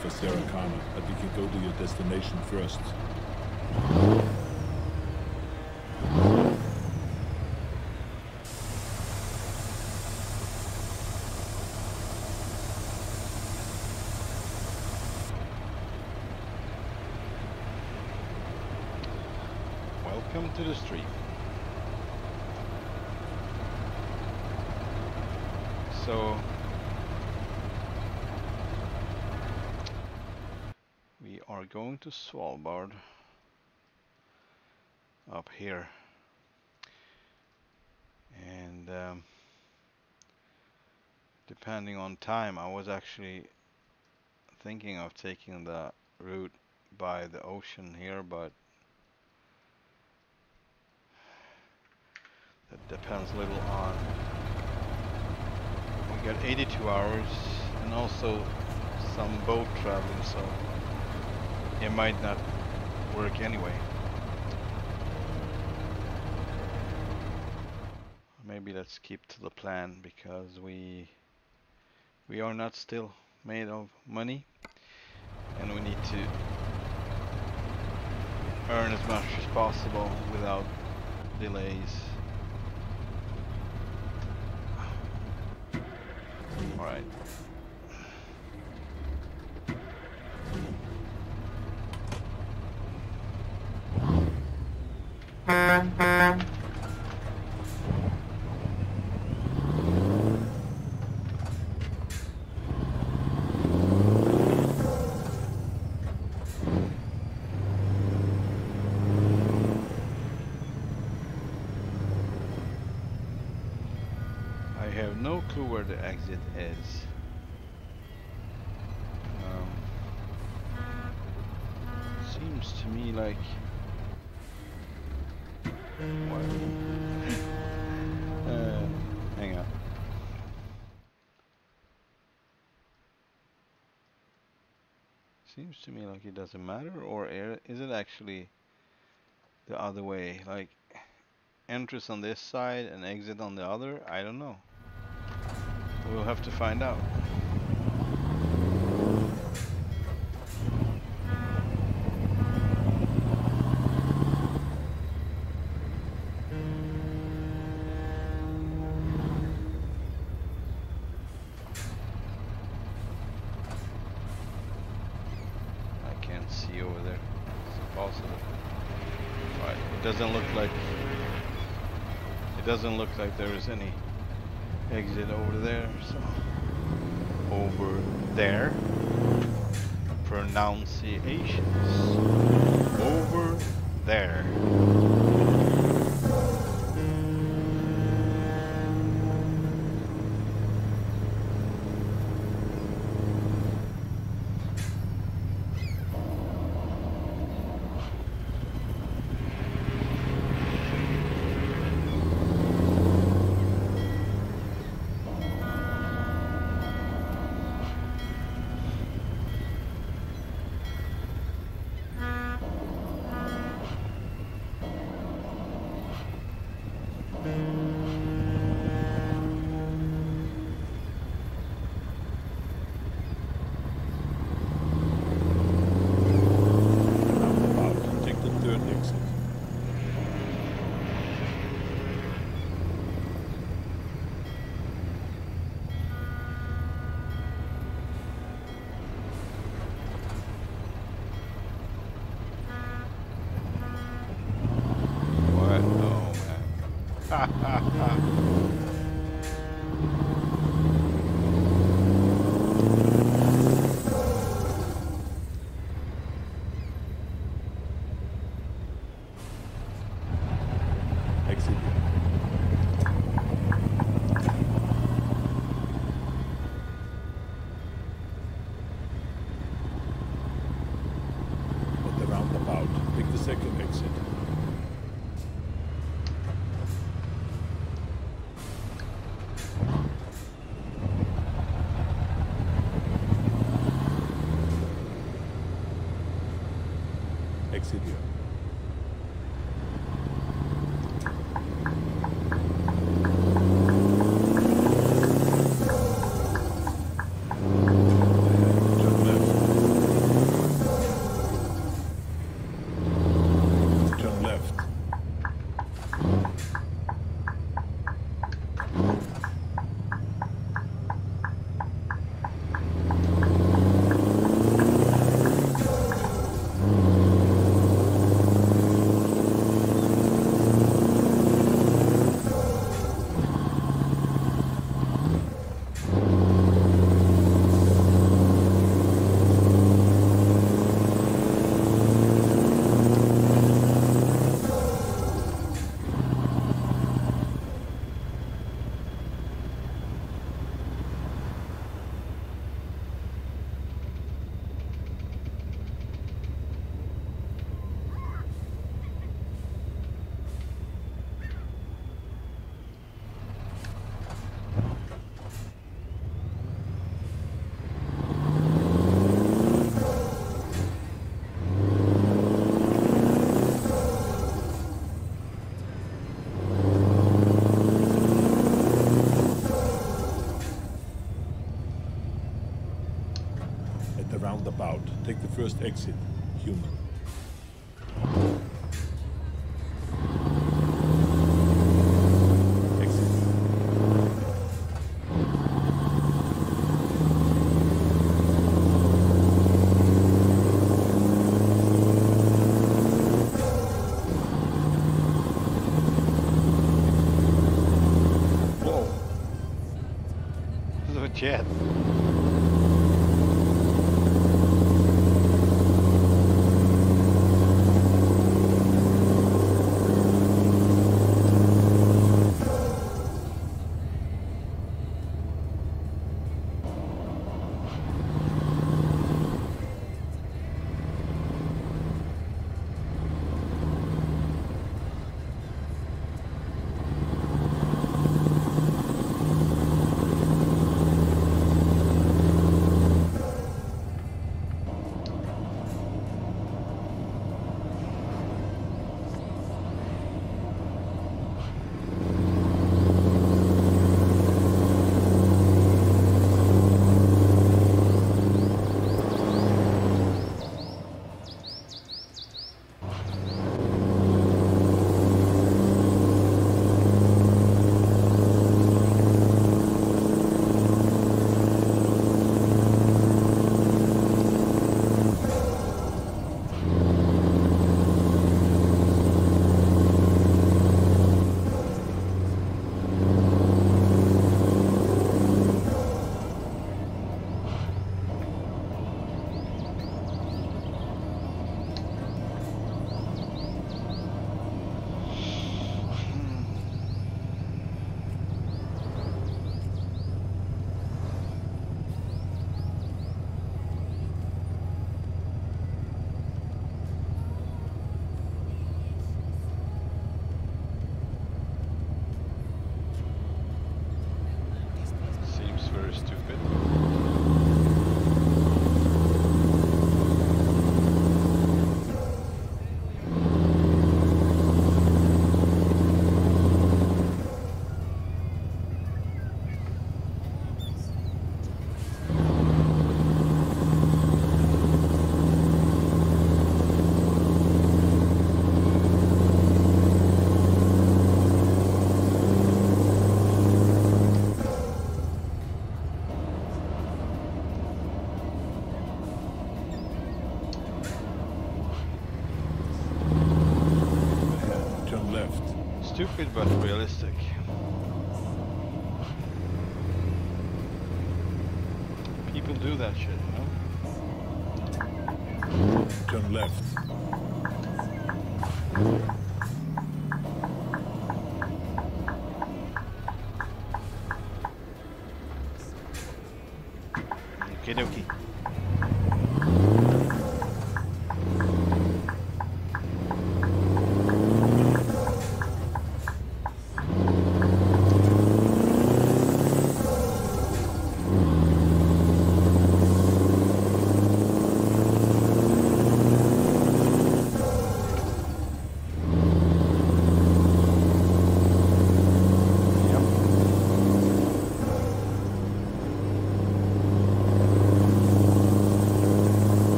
for Seracana, but we can go to your destination first. Welcome to the stream. So we are going to Svalbard up here and um, depending on time I was actually thinking of taking the route by the ocean here but That depends a little on. We got 82 hours and also some boat traveling, so it might not work anyway. Maybe let's keep to the plan because we we are not still made of money and we need to earn as much as possible without delays. All Thank you. Seems to me like it doesn't matter, or is it actually the other way? Like entrance on this side and exit on the other? I don't know. We'll have to find out. Like there is any exit over there, so over there. Pronunciations. Over there. Oh man. Exit here. At the roundabout, take the second exit. Exit here. Turn left. First exit.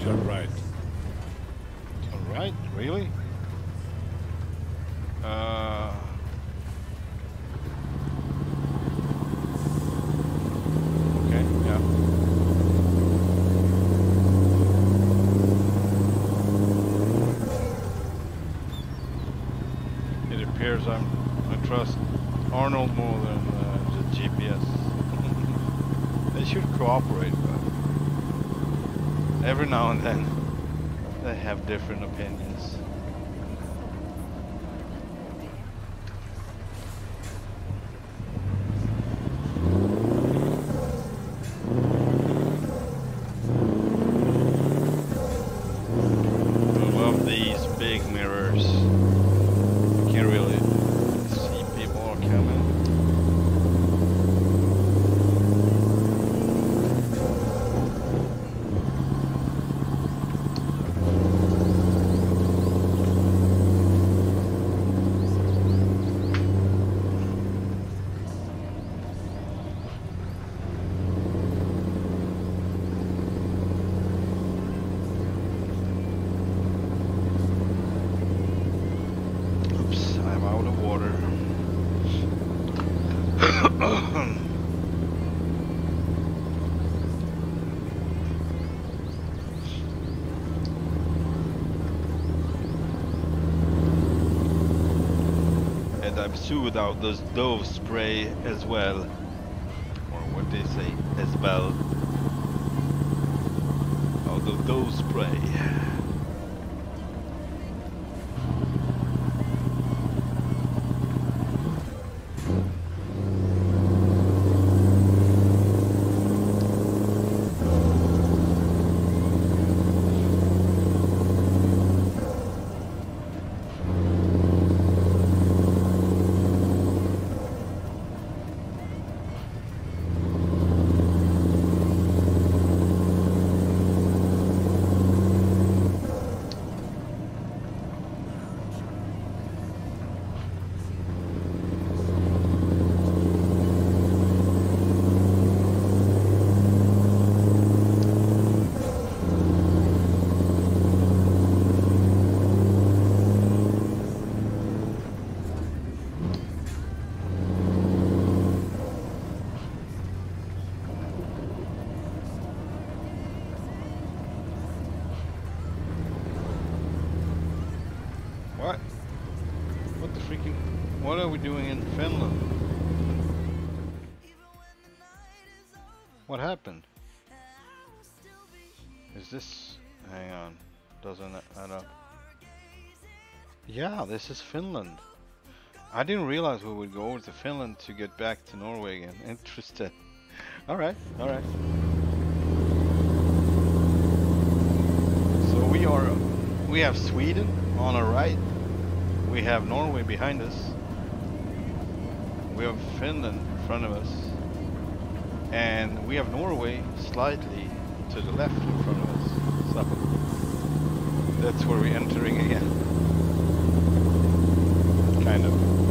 Turn right. Turn right? Really? Uh... Okay, yeah. It appears I trust Arnold more than uh, the GPS. they should cooperate every now and then they have different opinions. I love these big mirrors. You can't really see people are coming. Oops, I'm out of water. And I've out this dove spray as well. Or what they say, as well. Yeah, this is Finland. I didn't realize we would go over to Finland to get back to Norway again. Interesting. Alright, alright. So we are... We have Sweden on our right. We have Norway behind us. We have Finland in front of us. And we have Norway slightly to the left in front of us. So that's where we're entering again. Kind of.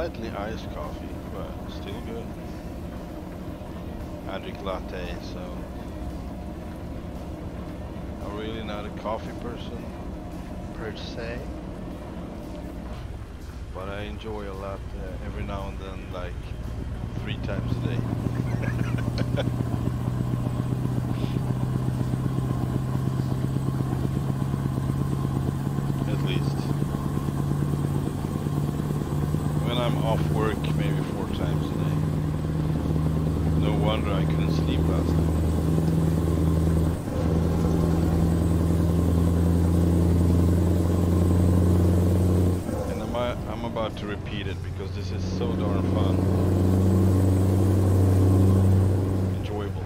slightly ice to repeat it because this is so darn fun. Enjoyable.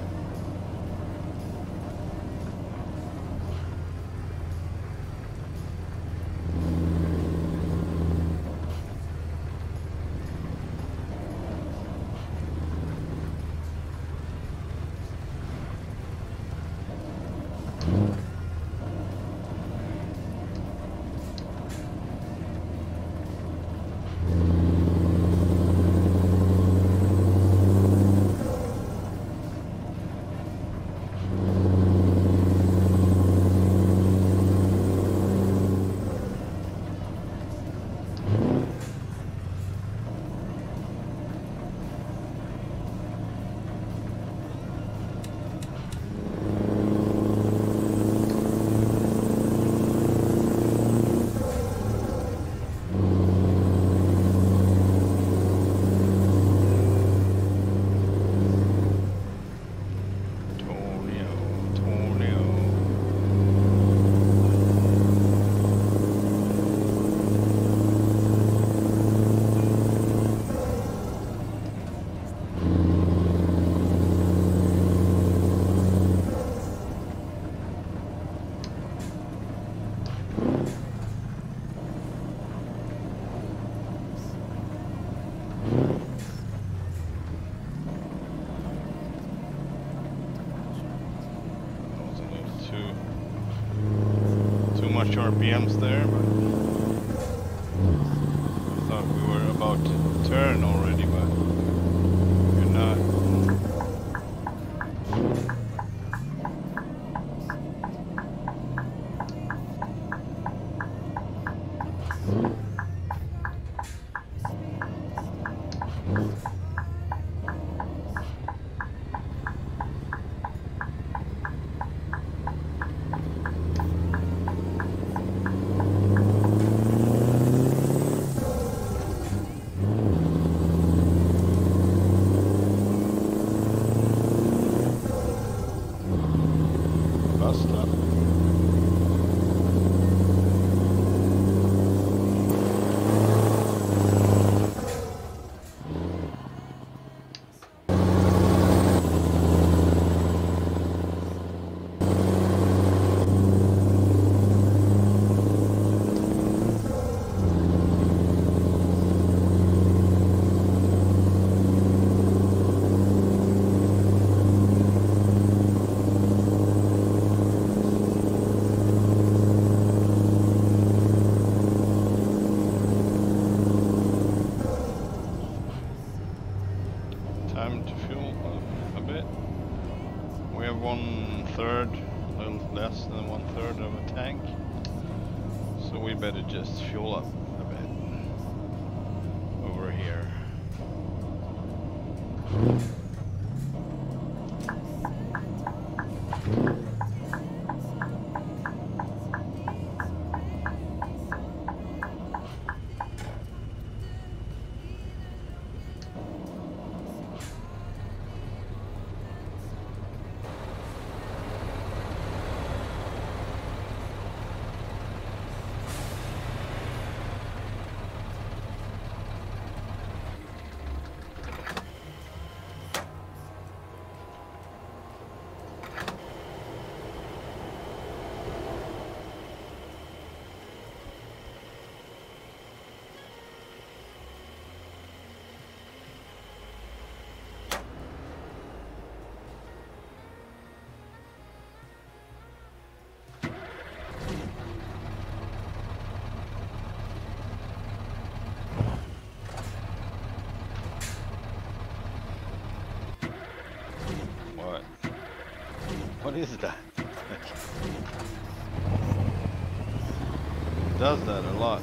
RPMs there. That? it does that a lot.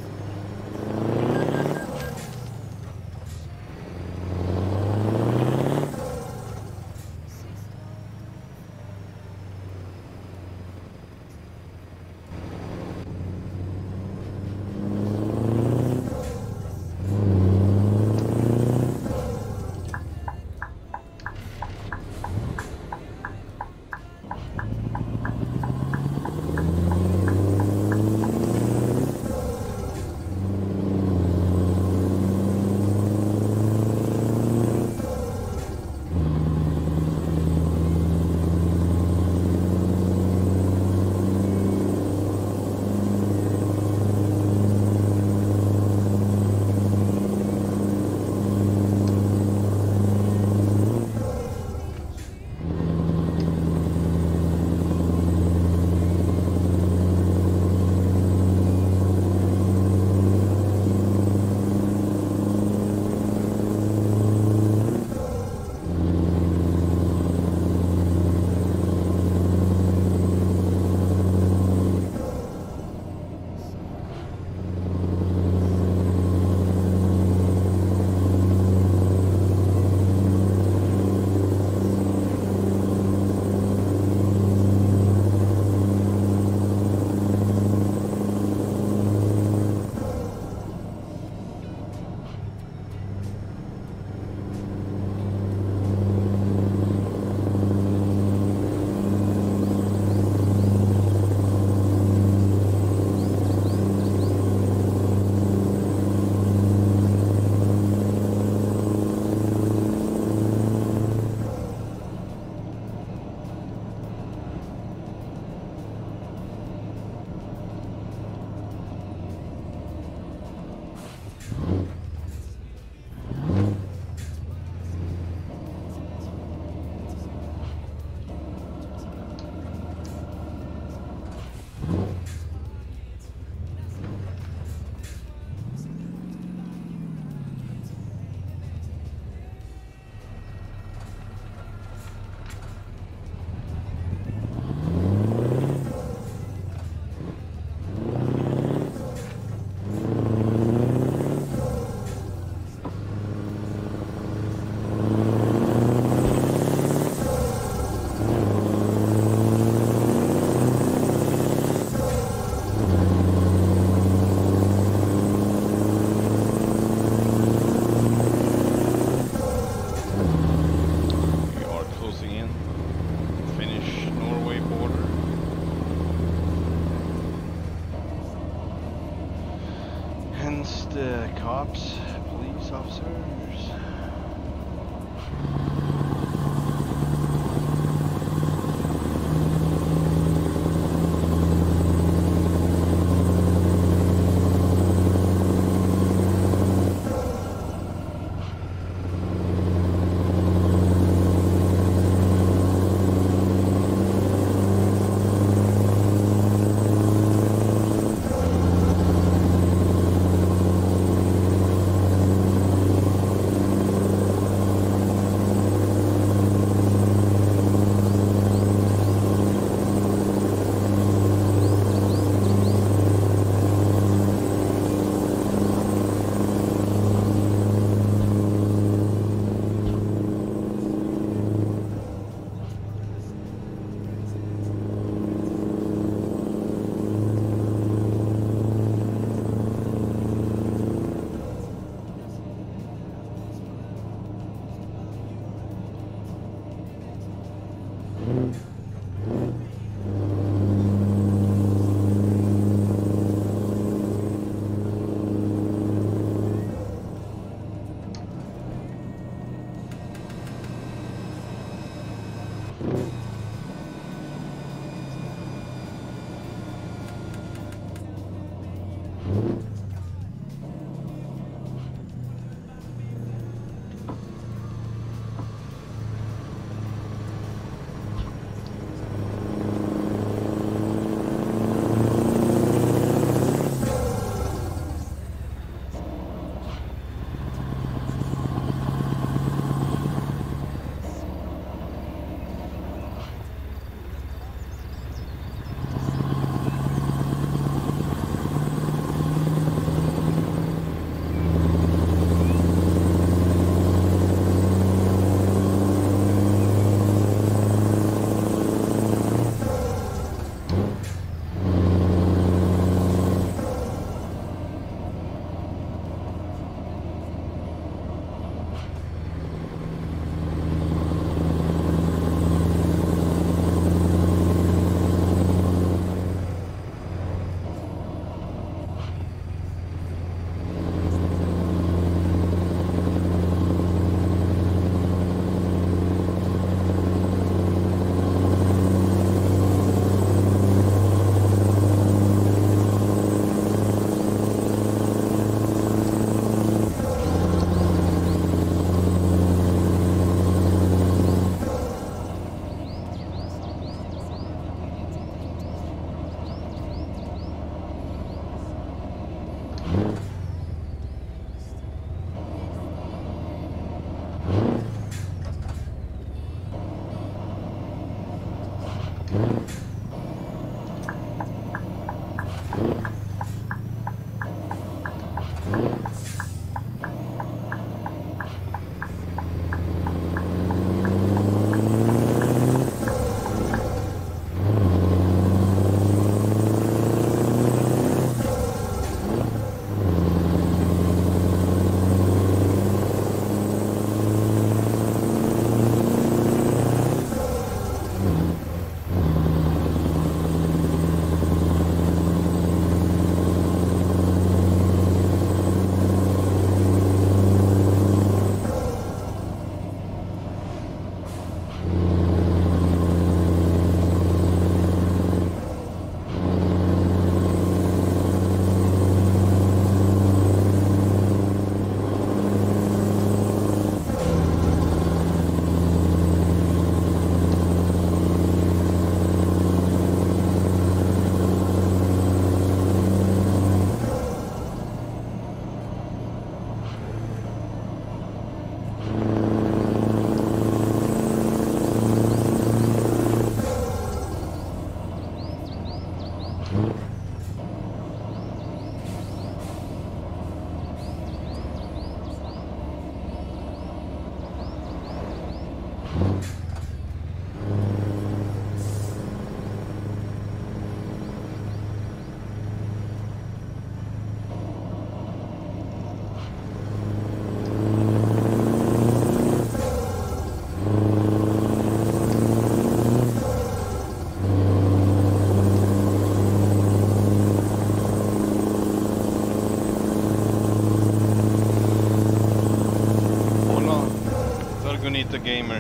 Sargonita Gamer.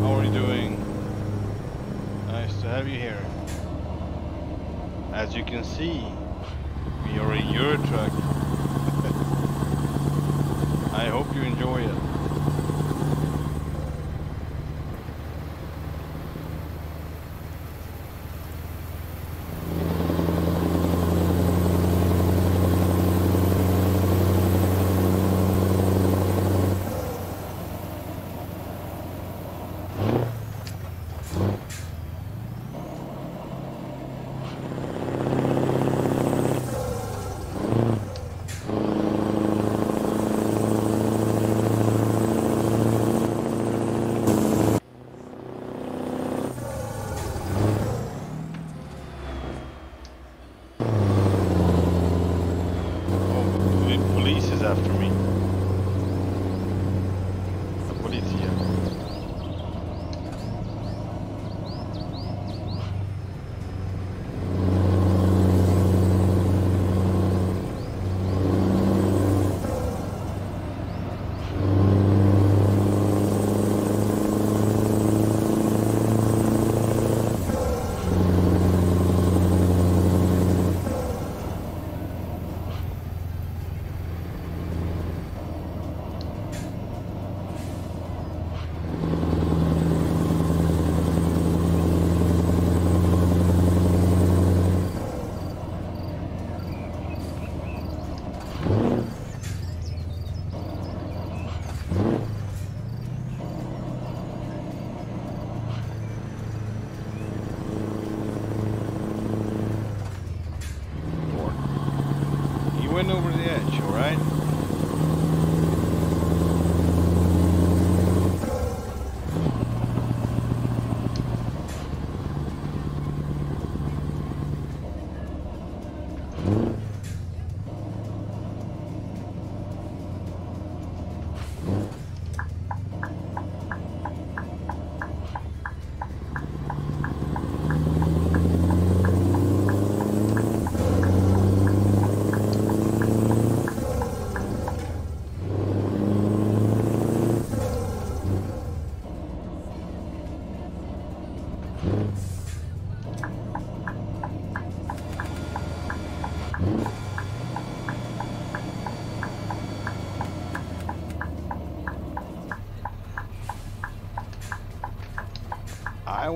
How are you doing? Nice to have you here. As you can see,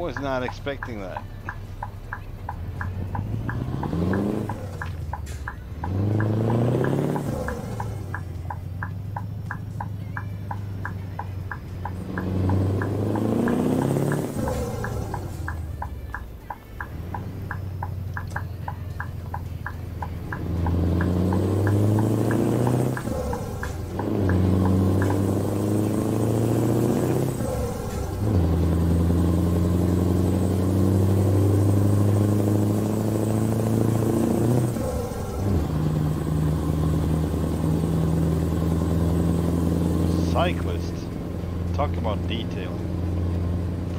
was not expecting that.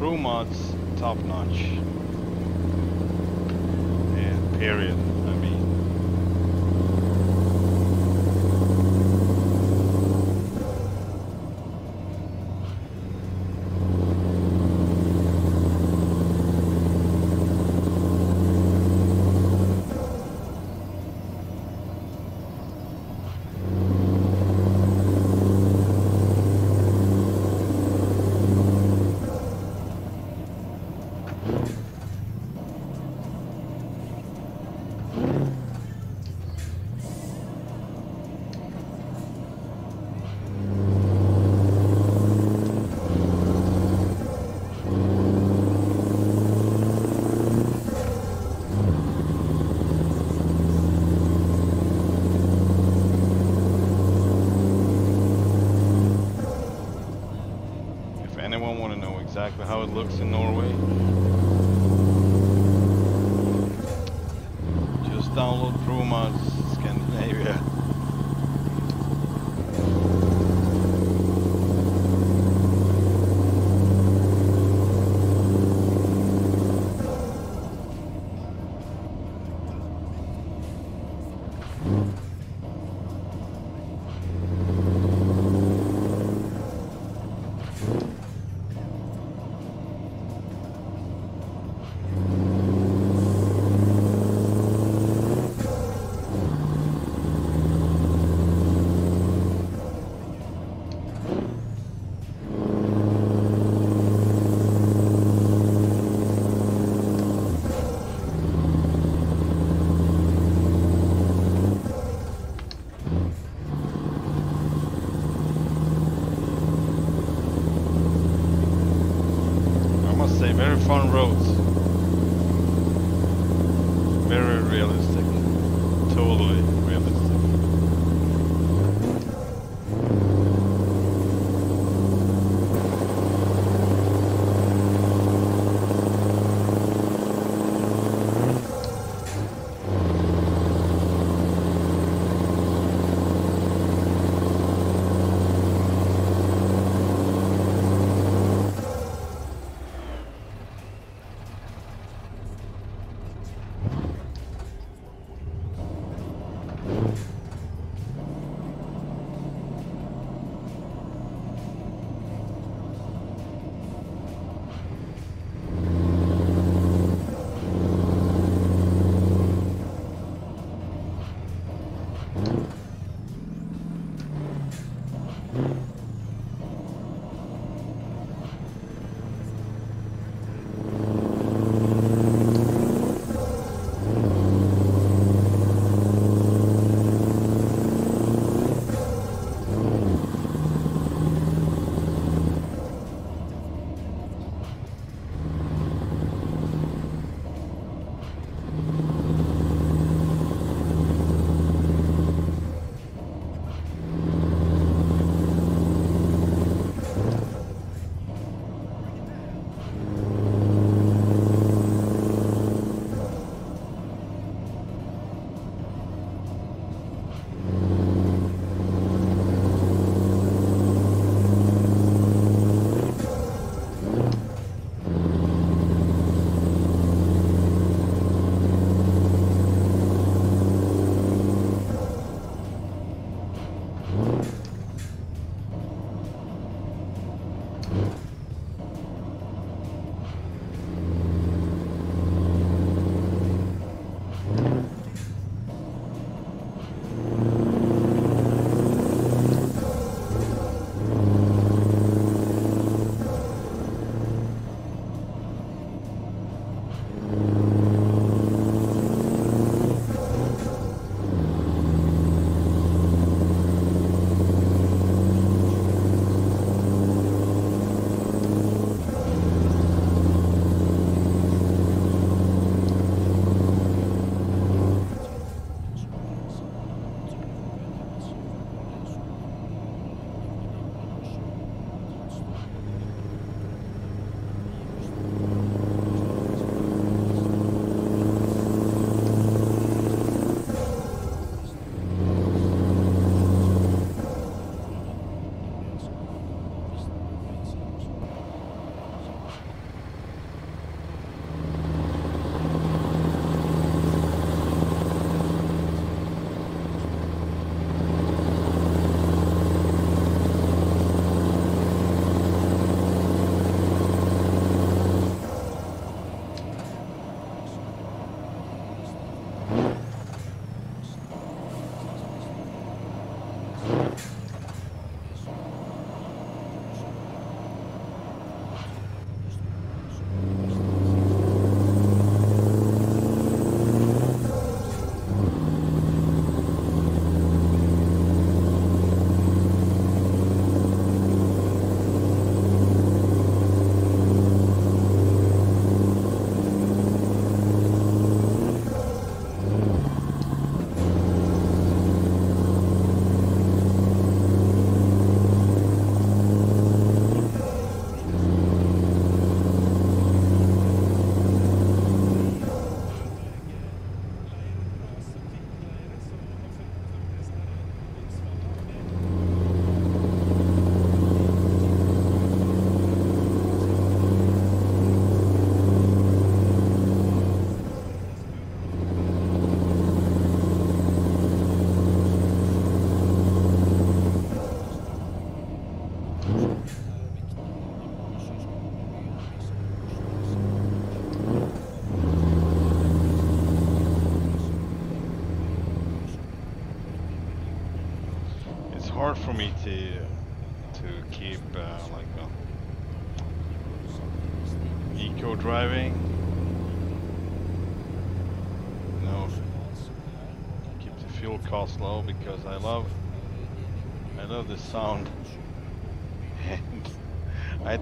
Pro mods, top notch. Yeah, period.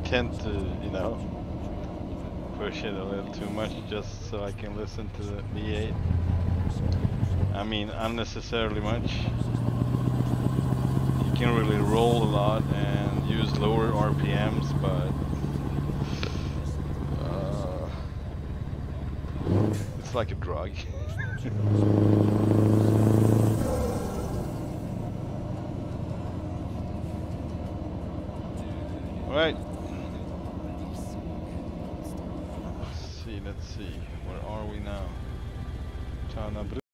Tend to you know push it a little too much just so I can listen to the V8. I mean, unnecessarily much. You can really roll a lot and use lower RPMs, but uh, it's like a drug. right. Let's see. Where are we now? Tjärnabro.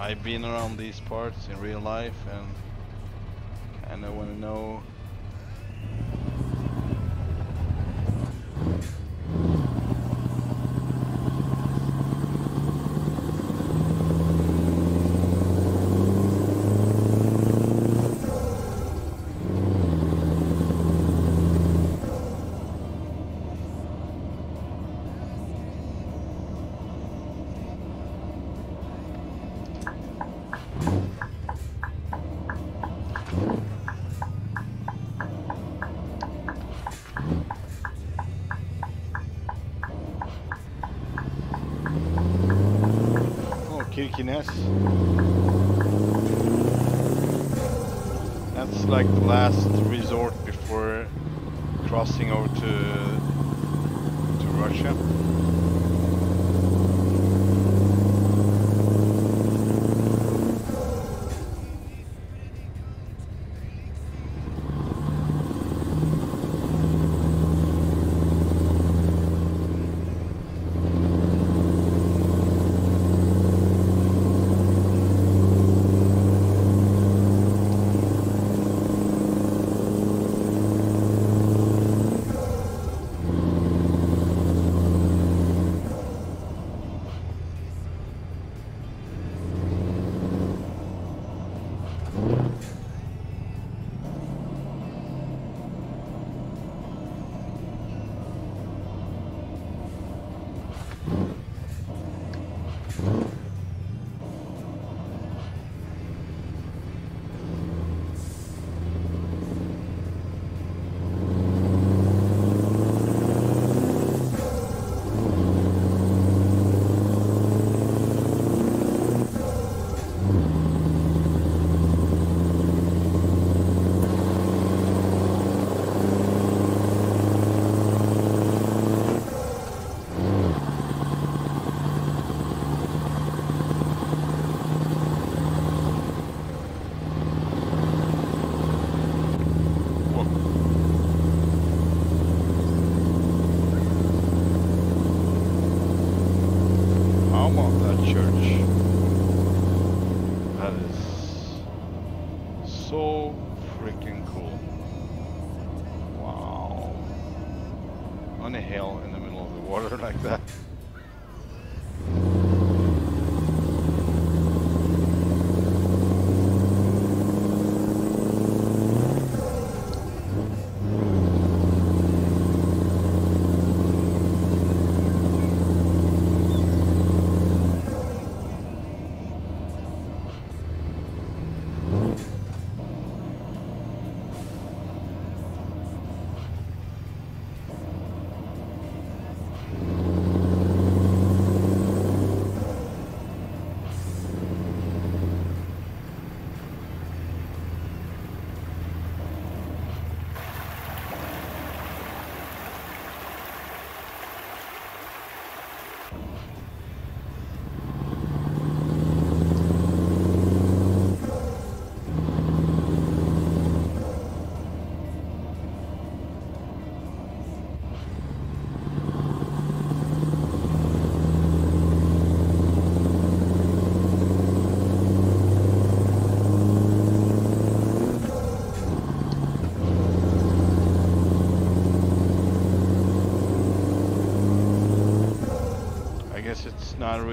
I've been around these parts in real life and kinda wanna know Kirkenes. That's like the last resort before crossing over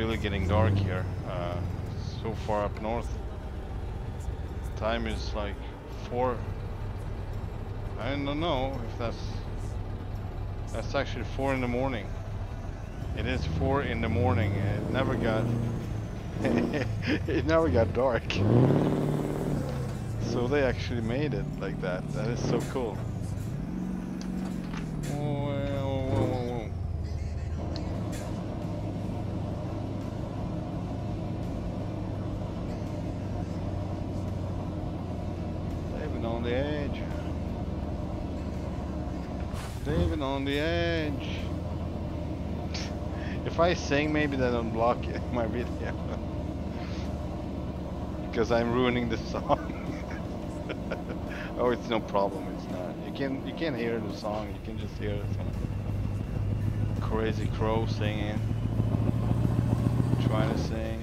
really getting dark here. Uh, so far up north. Time is like four. I don't know if that's that's actually four in the morning. It is four in the morning. It never got it never got dark. So they actually made it like that. That is so cool. The edge. If I sing, maybe they don't block my video. because I'm ruining the song. oh, it's no problem. It's not. You can you can't hear the song. You can just hear some crazy crow singing, trying to sing.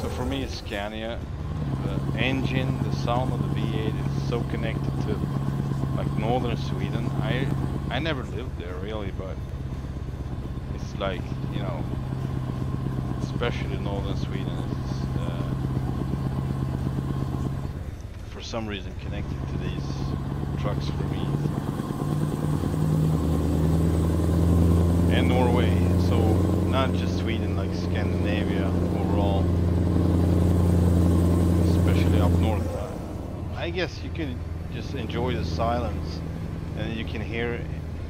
So for me, Scania, the engine, the sound of the V8 is so connected to like northern Sweden. I I never lived there really, but it's like you know, especially northern Sweden is uh, for some reason connected to these trucks for me. And Norway, so not just Sweden, like Scandinavia overall especially up north. I guess you can just enjoy the silence, and you can hear,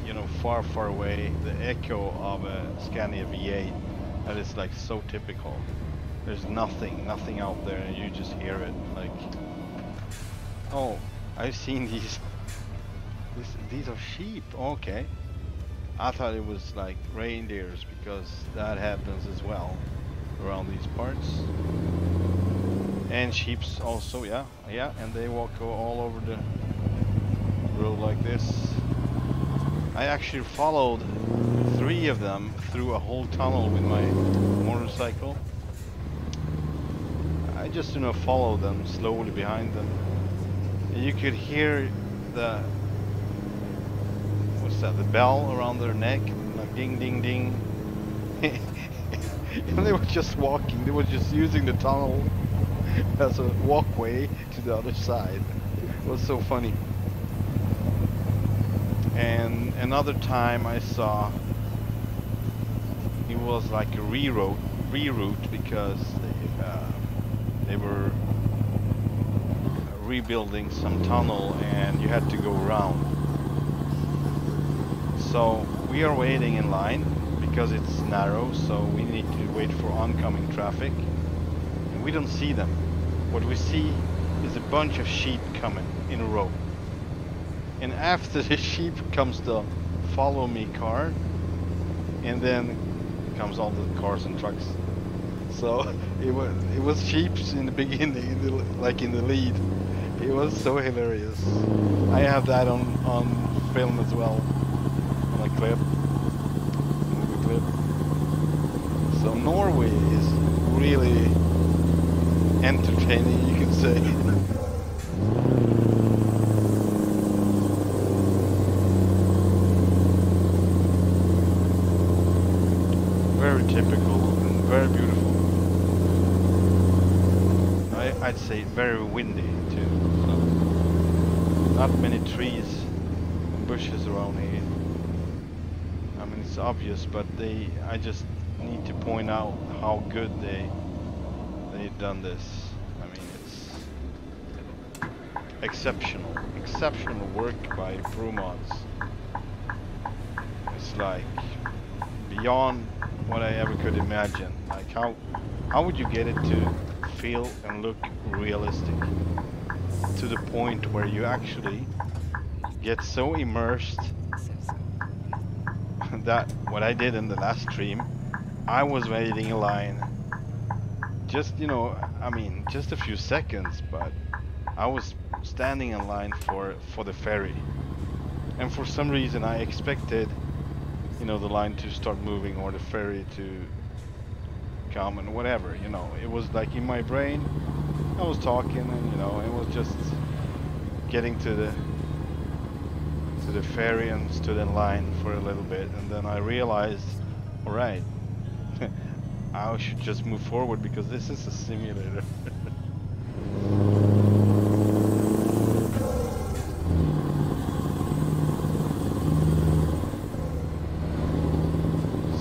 you know, far, far away the echo of a Scania V8. That is like so typical. There's nothing, nothing out there, and you just hear it. Like, oh, I've seen these. This, these are sheep. Okay. I thought it was like reindeers because that happens as well around these parts. And sheeps also, yeah, yeah, and they walk all over the road like this. I actually followed three of them through a whole tunnel with my motorcycle. I just, you know, follow them slowly behind them. You could hear the, what's that, the bell around their neck, like ding, ding, ding. and they were just walking, they were just using the tunnel as a walkway to the other side. It was so funny. And another time I saw it was like a reroute, reroute because they, uh, they were rebuilding some tunnel and you had to go around. So we are waiting in line because it's narrow, so we need to wait for oncoming traffic. And we don't see them. What we see is a bunch of sheep coming in a row. And after the sheep comes the follow me car, and then comes all the cars and trucks. So it was it was sheep in the beginning, in the, like in the lead. It was so hilarious. I have that on on film as well, on a clip. Clip. So Norway is really entertaining, you can say. very typical and very beautiful. I, I'd say very windy too. Not many trees and bushes around here. I mean it's obvious, but they I just need to point out how good they they've done this. I mean it's exceptional, exceptional work by ProMods. It's like beyond what I ever could imagine. Like how how would you get it to feel and look realistic to the point where you actually get so immersed that what I did in the last stream, I was waiting in line. Just you know, I mean, just a few seconds, but I was standing in line for for the ferry, and for some reason I expected, you know, the line to start moving or the ferry to come and whatever. You know, it was like in my brain, I was talking and you know, it was just getting to the to the ferry and stood in line for a little bit, and then I realized, all right, I should just move forward because this is a simulator.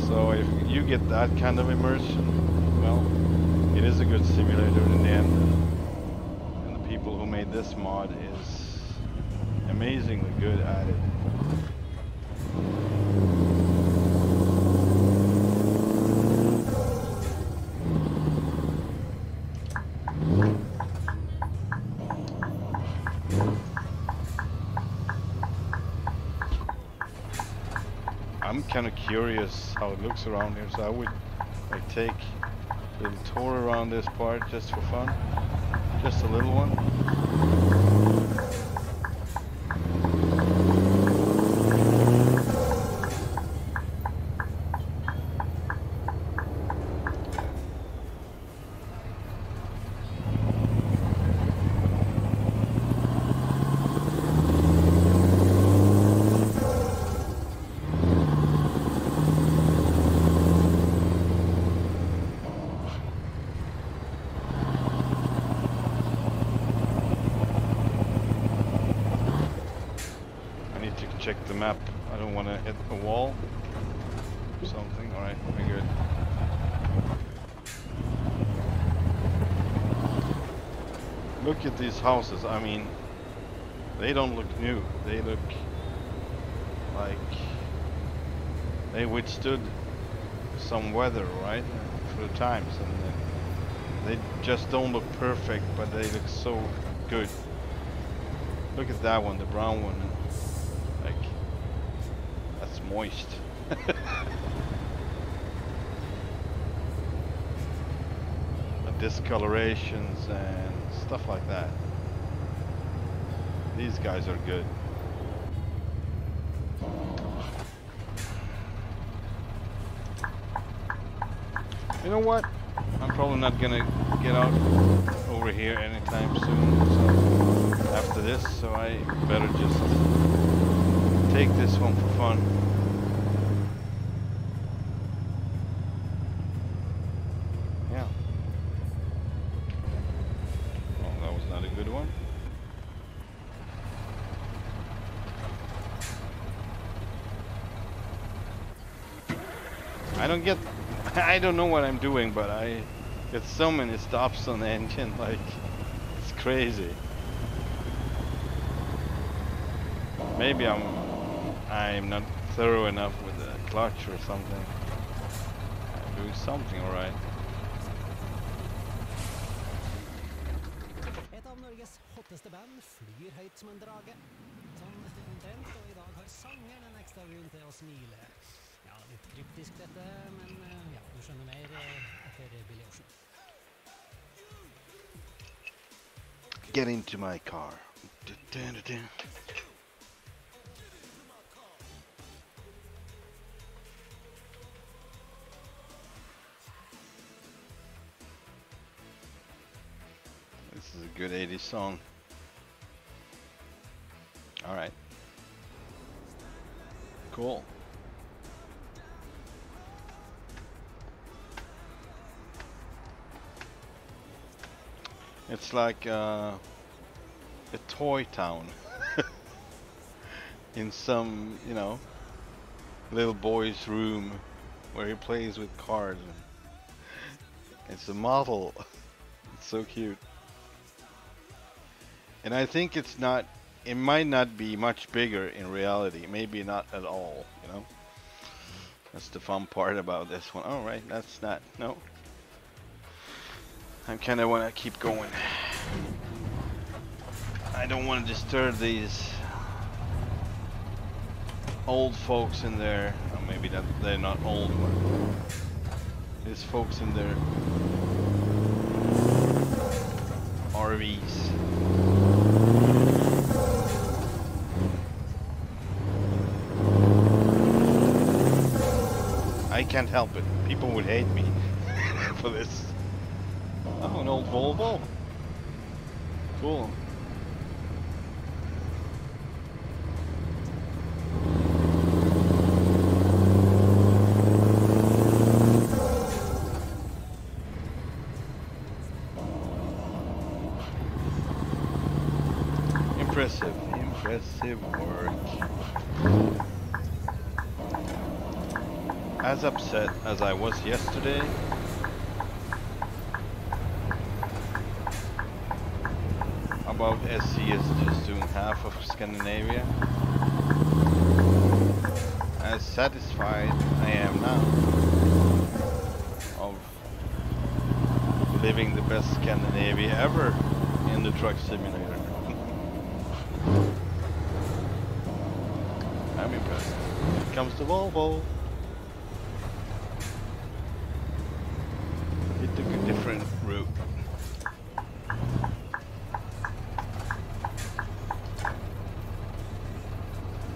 so if you get that kind of immersion, well, it is a good simulator in the end. And the people who made this mod is amazingly good at it. I'm kind of curious how it looks around here, so I would like take a little tour around this part just for fun. Just a little one. I need to check the map. I don't want to hit a wall or something. Alright, we're good. Look at these houses. I mean, they don't look new. They look like they withstood some weather, right? Through times. And they just don't look perfect, but they look so good. Look at that one, the brown one. Like, that's moist. the discolorations and stuff like that. These guys are good. You know what? I'm probably not gonna get out over here anytime soon. So after this, so I better just take this one for fun. Yeah. Oh, that was not a good one. I don't get I don't know what I'm doing, but I get so many stops on the engine, like it's crazy. Maybe I'm I'm not thorough enough with the clutch or something. I'm doing something å smile. Ja, men eh, ja, Billy Ocean. Get into my car. This is a good 80s song. All right. Cool. It's like uh, a toy town in some, you know, little boy's room where he plays with cars. It's a model. It's so cute. And I think it's not, it might not be much bigger in reality. Maybe not at all, you know? That's the fun part about this one. All right, that's not, no. I kind of want to keep going. I don't want to disturb these old folks in there. I maybe that they're not old one. There's folks in their RVs. I can't help it. People would hate me for this. Old Volvo. Cool. Impressive, impressive work. As upset as I was yesterday, about SCS just doing half of Scandinavia, as satisfied I am now of living the best Scandinavia ever in the truck simulator. I'm impressed. Comes the Volvo. It took a different route.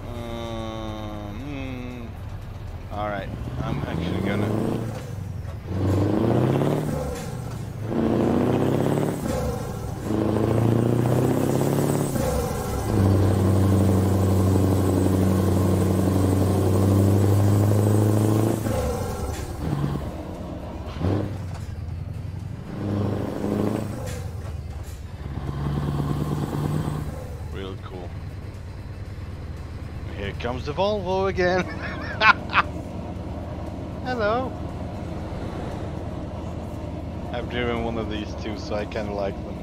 Um, hmm. All right, I'm actually gonna. Real cool. Comes the Volvo again. Hello. I've driven one of these too, so I kind of like them.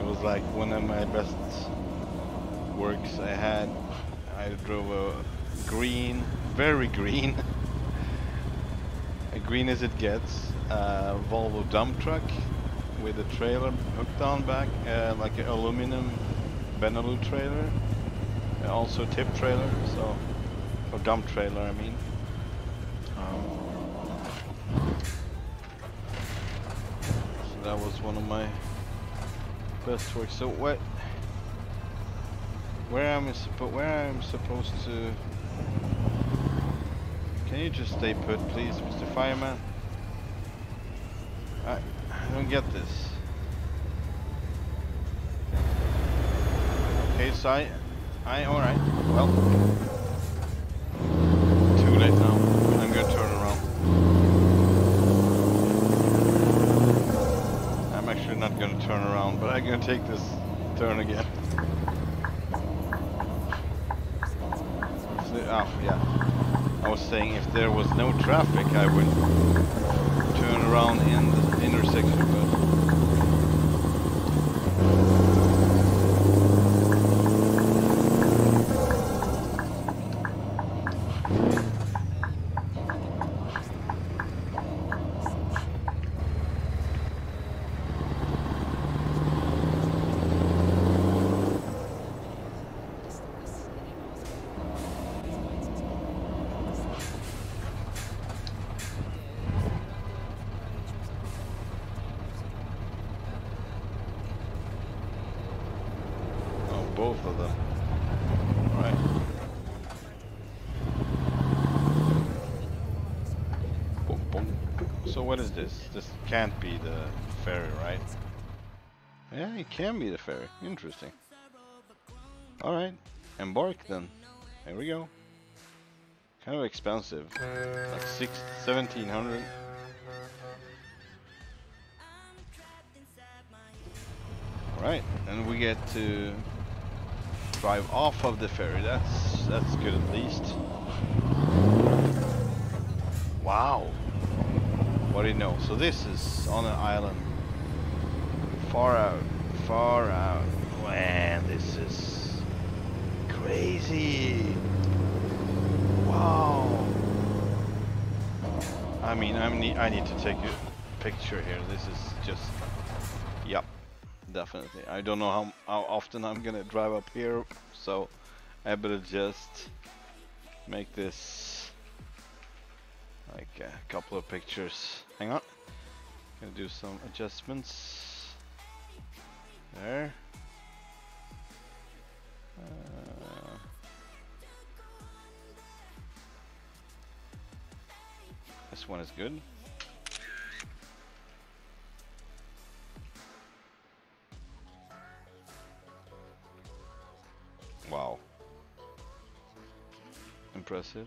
It was like one of my best works I had. I drove a green, very green, as green as it gets, uh, Volvo dump truck with a trailer hooked on back, uh, like an aluminum Benelux trailer, also tip trailer, so or dump trailer, I mean. Um, so that was one of my best works. So what? Where am I supposed? Where I am supposed to? Can you just stay put, please, Mr. Fireman? I, I don't get this. Okay, so I, I, alright, well, too late now, I'm gonna turn around. I'm actually not gonna turn around, but I'm gonna take this turn again. So- Oh, ah, yeah. I was saying if there was no traffic, I would turn around in the intersection, but Oh, both of them. Right. Boom, boom. So what is this? This can't be the ferry, right? Yeah, it can be the ferry. Interesting. Alright. Embark then. Here we go. Kind of expensive. Like six, 1700. Alright, and we get to drive off of the ferry. That's that's good at least. Wow. You know? So this is on an island. Far out. Far out. Man, this is crazy. Wow. I mean, I need I need to take a picture here. This is just Yep definitely. I don't know how, how often I'm gonna drive up here, so I better just make this like a couple of pictures. Hang on. Gonna do some adjustments. There. Uh, this one is good. Wow. Impressive.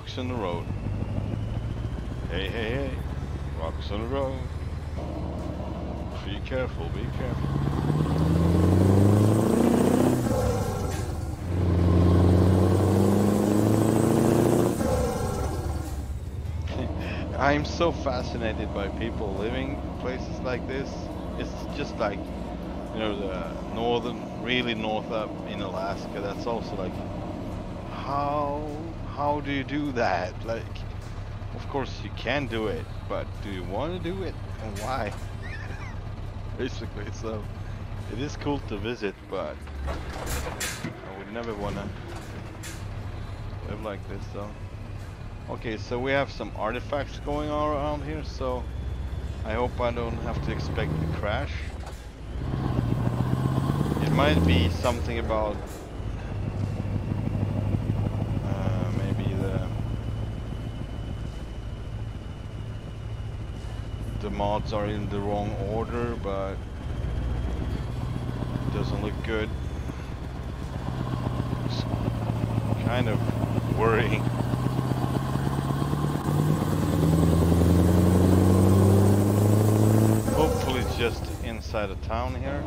Rocks in the road. Hey, hey, hey. Rocks on the road. Be careful, be careful. I'm so fascinated by people living places like this. It's just like, you know, the northern, really north up in Alaska. That's also like, how how do you do that? Like, of course you can do it, but do you want to do it, and why? Basically, so it is cool to visit, but I would never want to live like this, though. Okay, so we have some artifacts going on around here, so I hope I don't have to expect a crash. It might be something about uh, maybe the the mods are in the wrong order, but it doesn't look good. It's kind of worrying. Hopefully it's just inside of town here.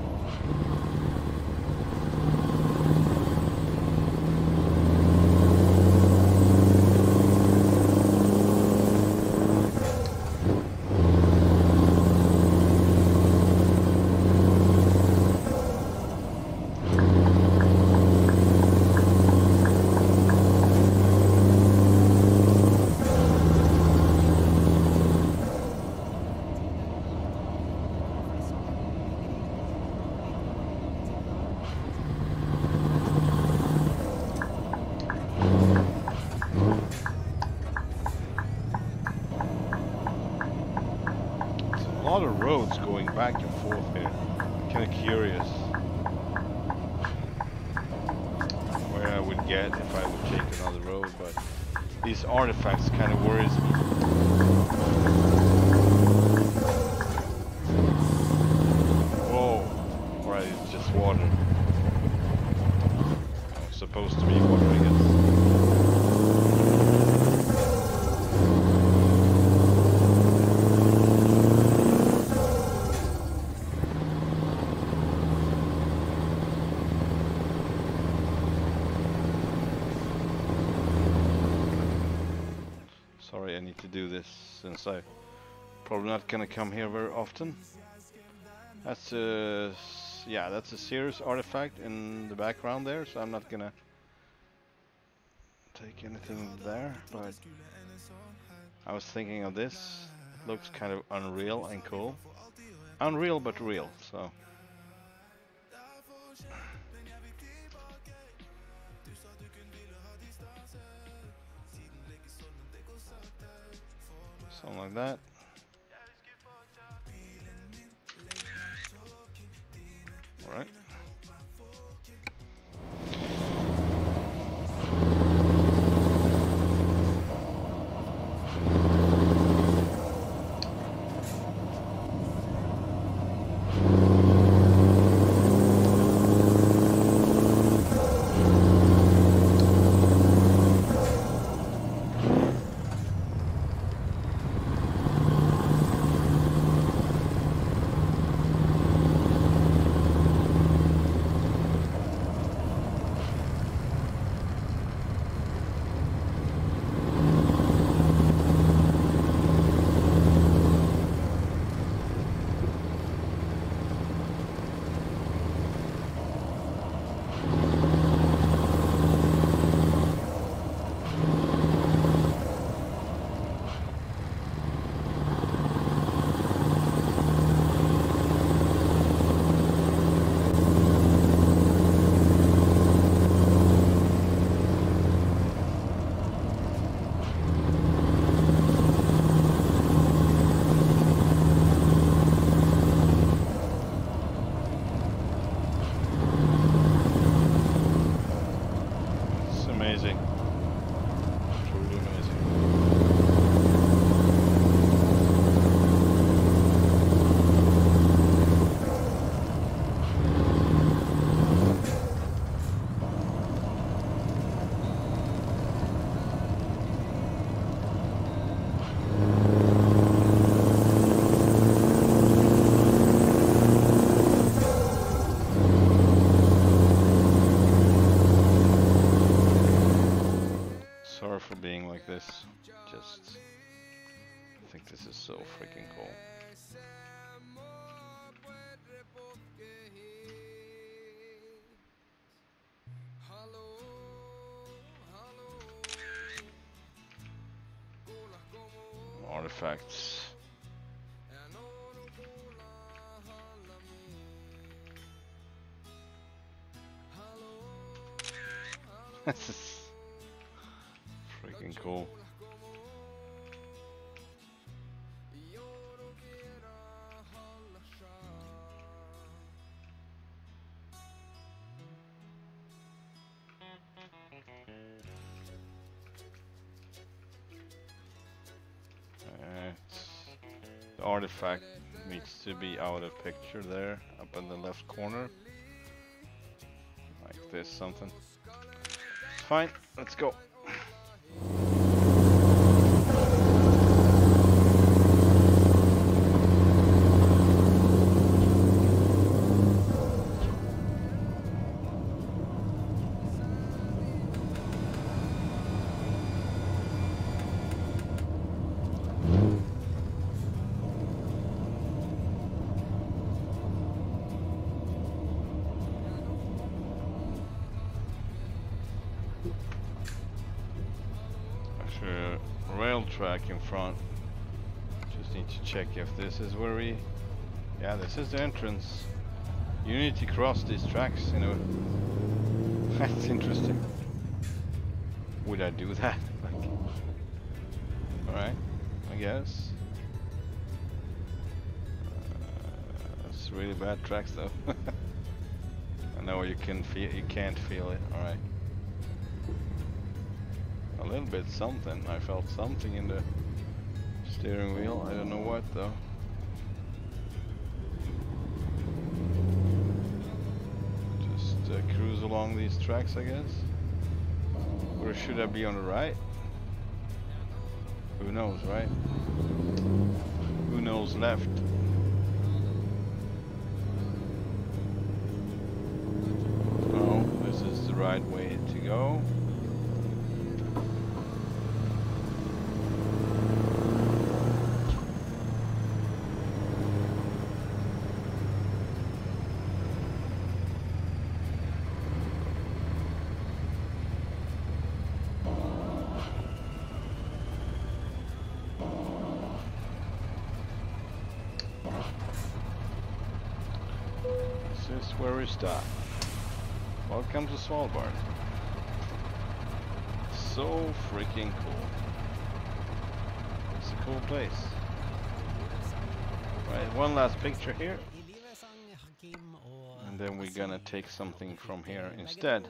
It's a lot of roads going back and forth here. Kind of curious where I would get if I would take another road, but these artifacts kind of worries me. Whoa! Alright, it's just water. Oh, it's supposed to be water, I guess. Sorry, I need to do this since I probably not gonna come here very often. That's a yeah, that's a serious artifact in the background there, so I'm not gonna take anything there. But I was thinking of this. It looks kind of unreal and cool. Unreal but real. So something like that. All right. Cool. The artifact needs to be out of picture there, up in the left corner. Like this, something. Fine, let's go. Front. Just need to check if this is where we... Yeah, this is the entrance. You need to cross these tracks, you know. That's interesting. Would I do that? Like, Alright, I guess. Uh, it's really bad tracks though. I know you can feel you can't feel it. Alright. A little bit something. I felt something in the steering wheel. I don't know what though. Just uh, cruise along these tracks, I guess. Or should I be on the right? Who knows, right? Who knows left? No, this is the right way to go. Stop. Welcome to Svalbard. So freaking cool. It's a cool place. Right, one last picture here. And then we're gonna take something from here instead.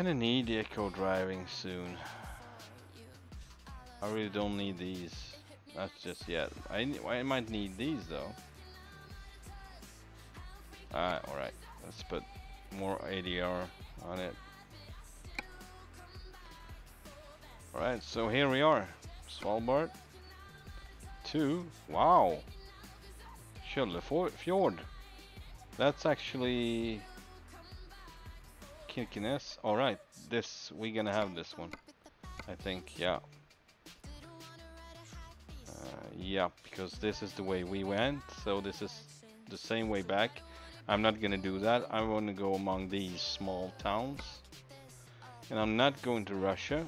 Kind of need eco driving soon. I really don't need these. Not just yet. I might need these though. Alright, alright. Let's put more ADR on it. All right. So here we are, Svalbard. Two. Wow. Kjöllefjord. That's actually Kirkenes. All right. This we're gonna have this one. I think. Yeah. Uh, yeah, because this is the way we went, so this is the same way back. I'm not gonna do that. I want to go among these small towns, and I'm not going to Russia.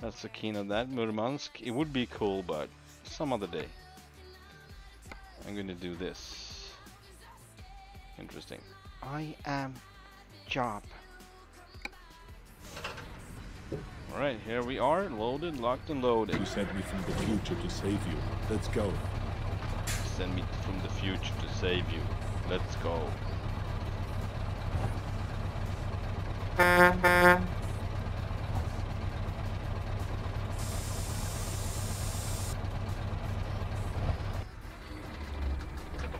That's the keen of that. Murmansk. It would be cool, but some other day. I'm gonna do this. Interesting. I am job. Alright, here we are, loaded, locked, and loaded. You sent me from the future to save you. Let's go. Send me from the future to save you. Let's go.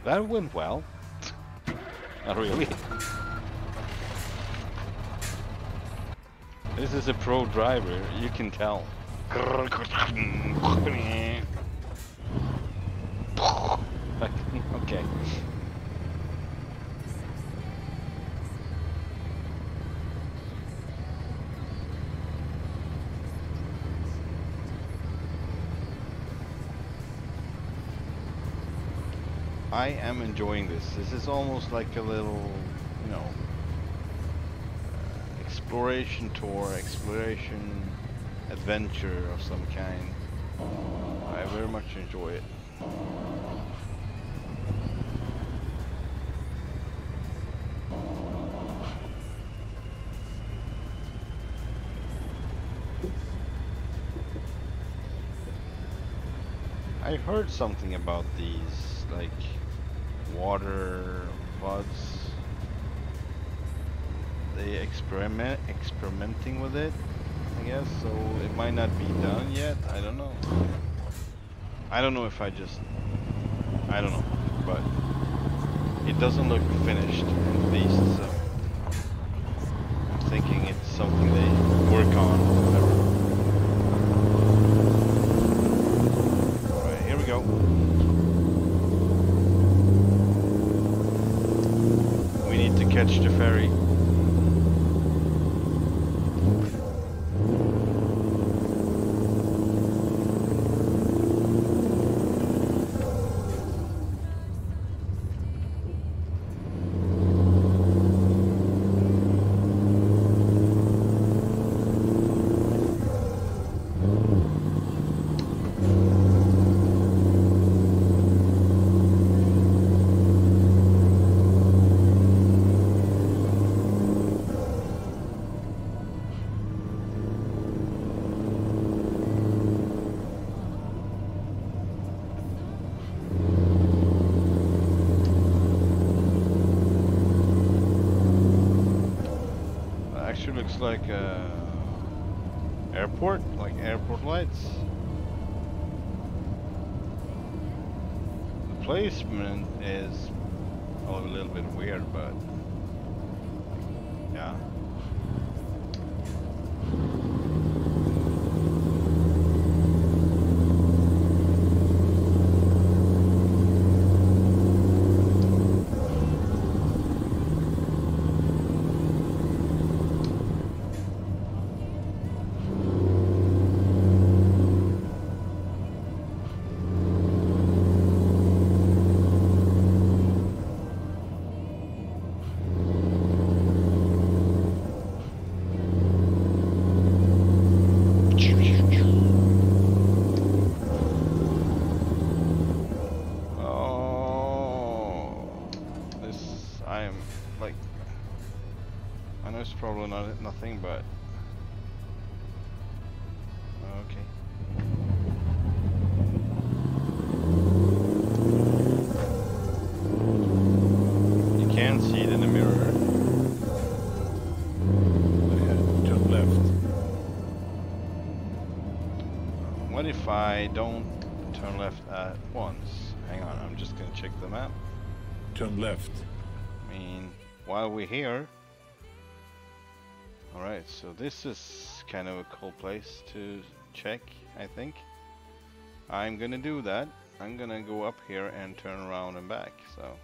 That went well. Not really. This is a pro driver, you can tell. okay. I am enjoying this. This is almost like a little, you know, exploration tour, exploration adventure of some kind. I very much enjoy it. I heard something about these, like water buds. They experiment experimenting with it, I guess. So it might not be done yet. I don't know. I don't know if I just, I don't know, but it doesn't look finished at least. So I'm thinking it's something they work on. Whatever. Alright, here we go. We need to catch the ferry. Actually looks like a airport, like airport lights. The placement is I don't turn left at once? Hang on, I'm just gonna check the map. Turn left. I mean, while we're here. Alright, so this is kind of a cool place to check, I think. I'm gonna do that. I'm gonna go up here and turn around and back, so.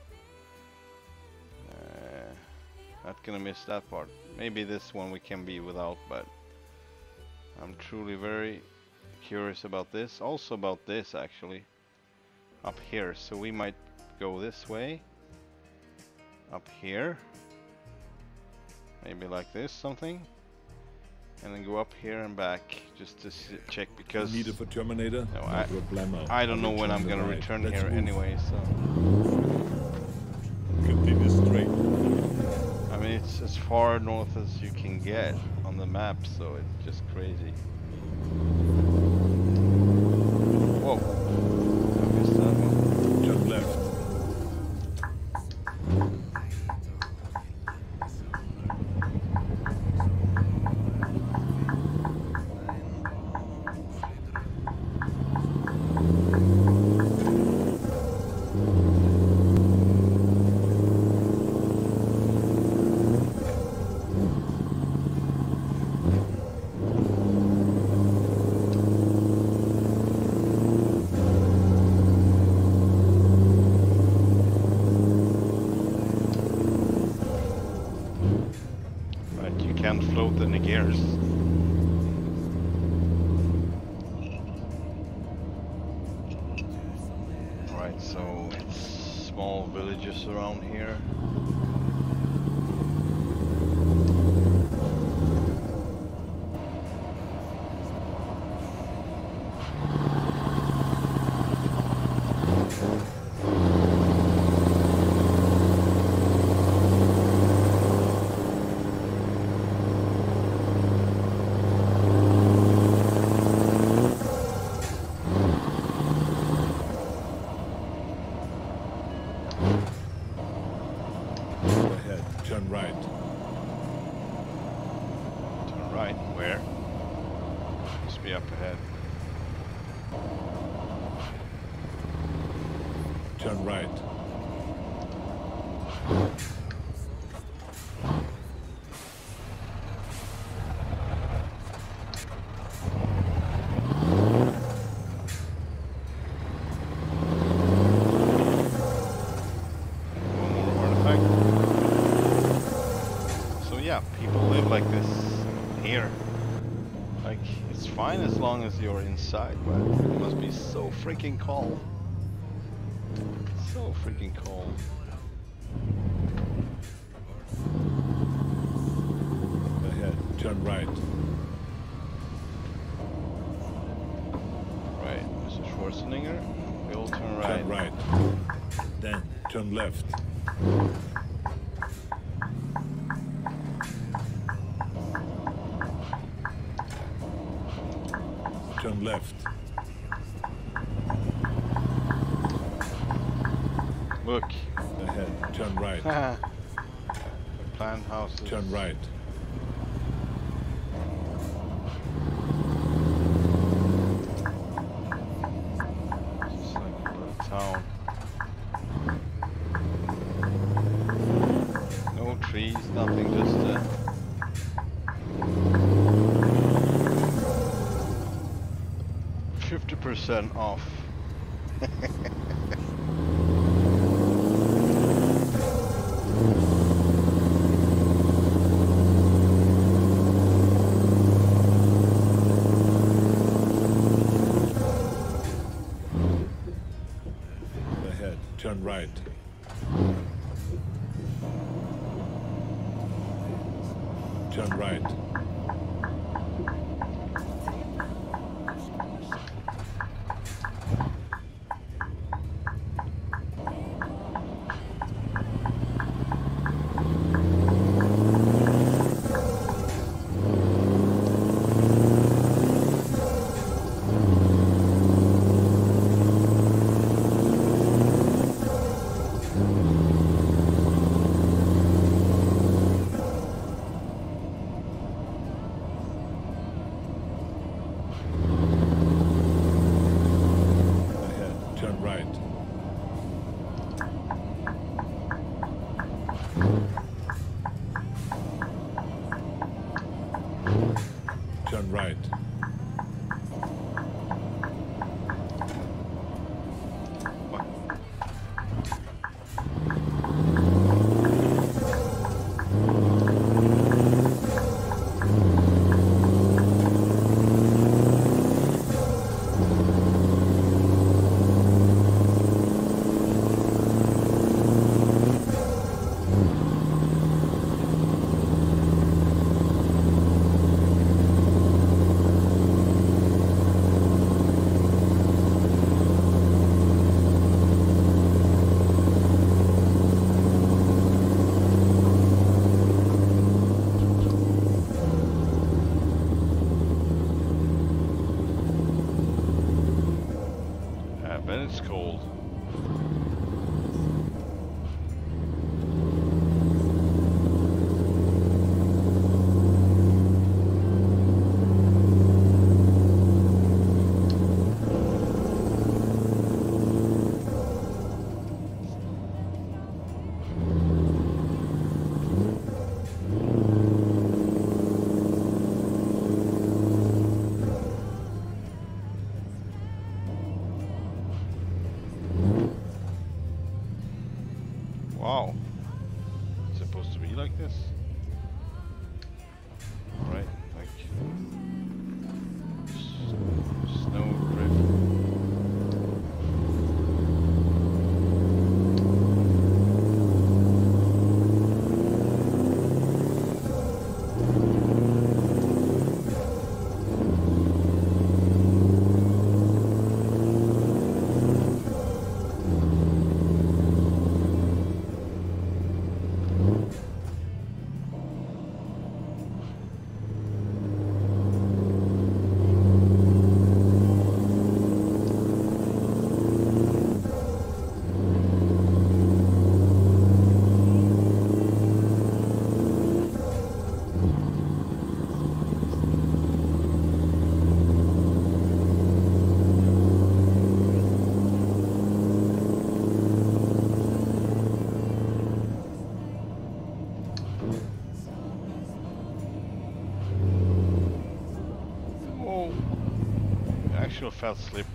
Uh, not gonna miss that part. Maybe this one we can be without, but I'm truly very curious about this. Also about this, actually. Up here, so we might go this way up here. Maybe like this, something. And then go up here and back just to s check because Need for Terminator? No, I- don't know when I'm gonna right. return Let's here move. anyway, so Continue straight. I mean it's as far north as you can get on the map, so it's just crazy. Whoa. I missed that one. Turn left. Float any gears. Right, so it's small villages around here. Ahead, turn right. Turn right. Where? Must be up ahead. Turn right. One more artifact. So yeah, people live like this here. Like, it's fine as long as you're inside, but it must be so freaking cold. So freaking cold. 30% off. Actually felt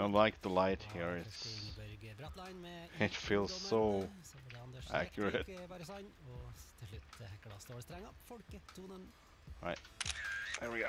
of like the light here. It's it feels so accurate. Folketonen. there we go.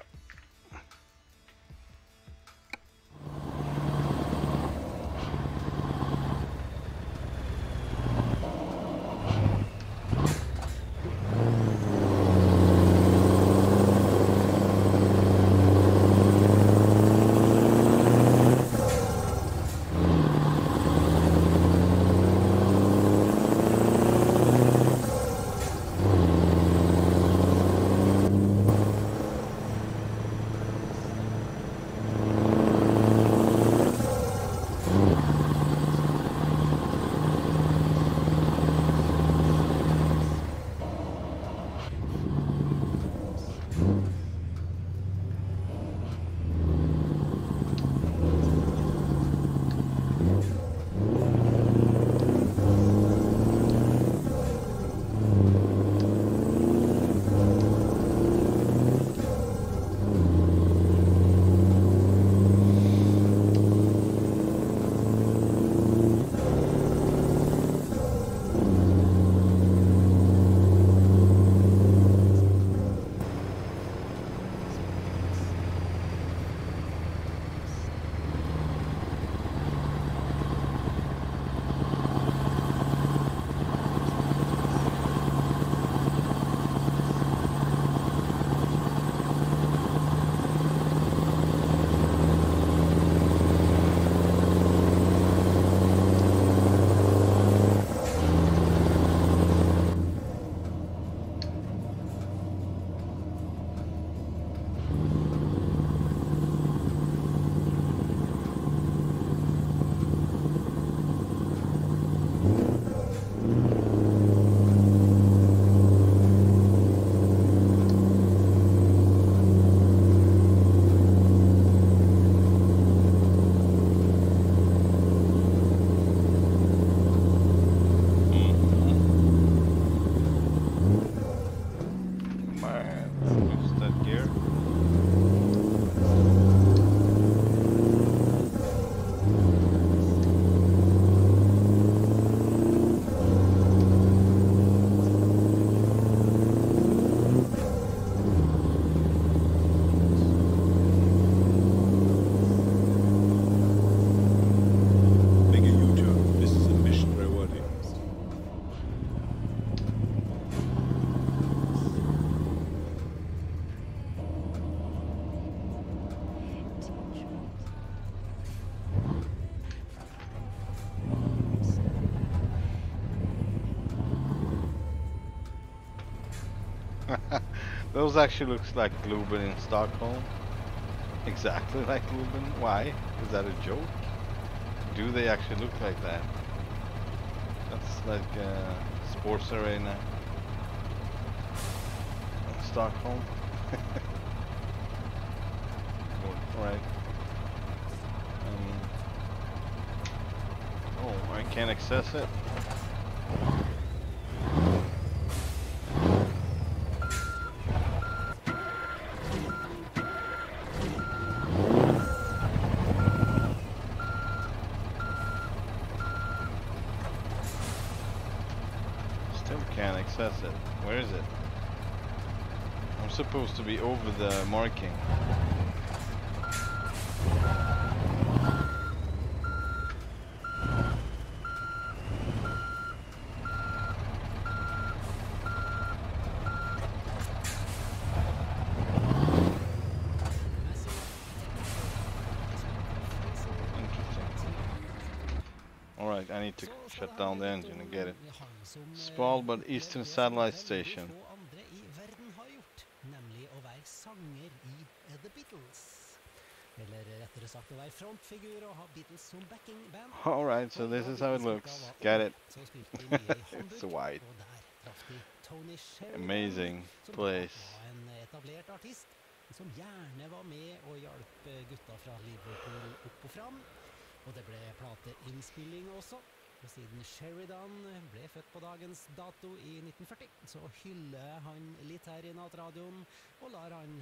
Those actually looks like Globen in Stockholm. Exactly like Globen. Why? Is that a joke? Do they actually look like that? That's like a sports arena in Stockholm. right. Um, oh, I can't access it. supposed to be over the marking. Alright, I need to shut down the engine and get it. Svalbard Eastern Satellite Station. All right, so this is how it looks. unge, it. så spilte de mye i It's white. Og der traff de Tony Sheridan, Amazing place. var en etablert artist som gjerne var med og hjalp eh, gutta fra Liverpool opp og fram. Og det ble plateinnspilling også. Og siden Sheridan ble født på dagens dato i 1940, så hyller han litt her i og lar han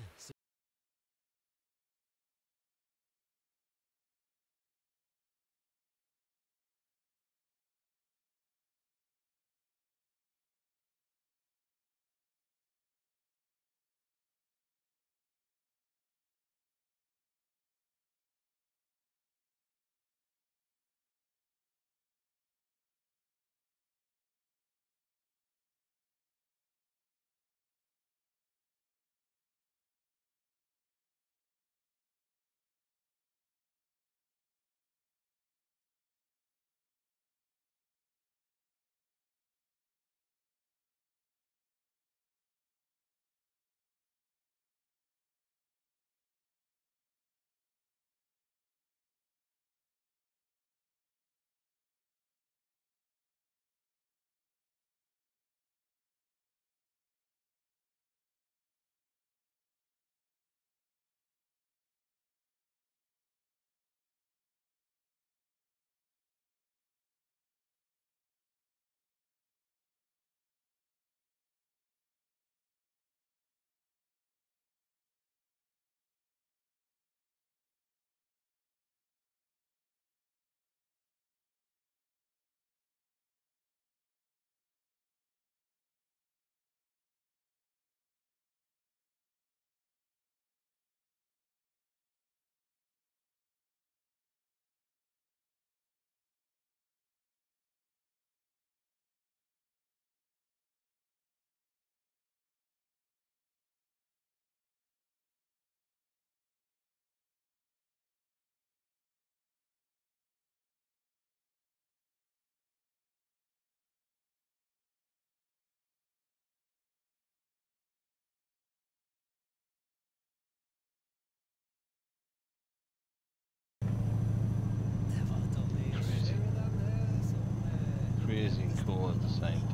the same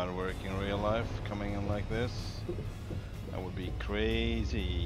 This work in real life, coming in like this. That would be crazy.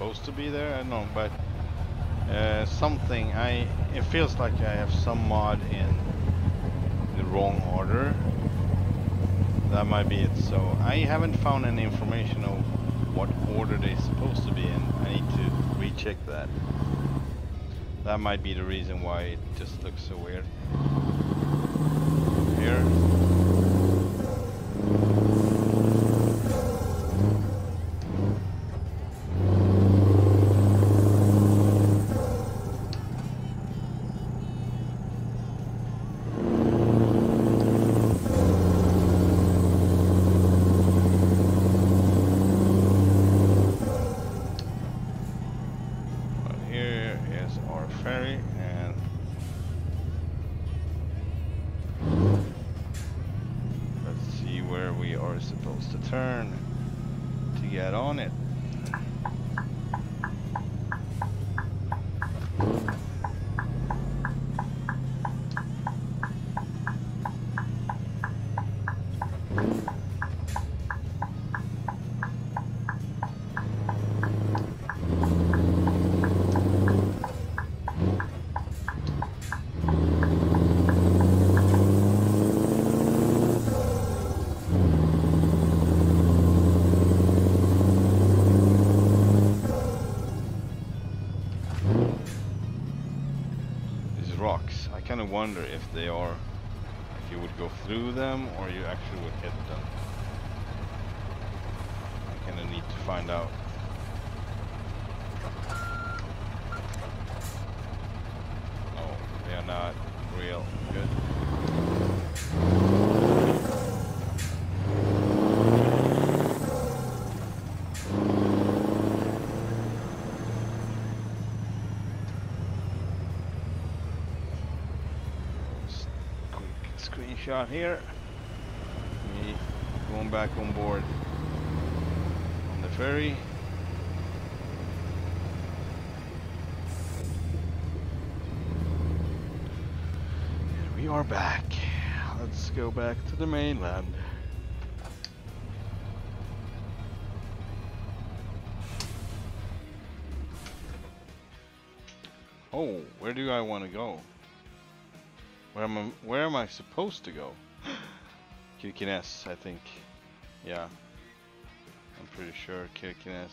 Supposed to be there. I don't know, but uh, something. I it feels like I have some mod in the wrong order. That might be it. So I haven't found any information of what order they're supposed to be in. I need to recheck that. That might be the reason why it just looks so weird. Here. Wonder if they are, if you would go through them or you actually would hit them. I kind of need to find out. Oh, they are not real. Good. S- Quick screenshot here. Me going back on board on the ferry. And we are back. Let's go back to the mainland. Oh, where do I want to go? Where am I, where am I supposed to go? Kirkenes, I think. Yeah. I'm pretty sure Kirkenes.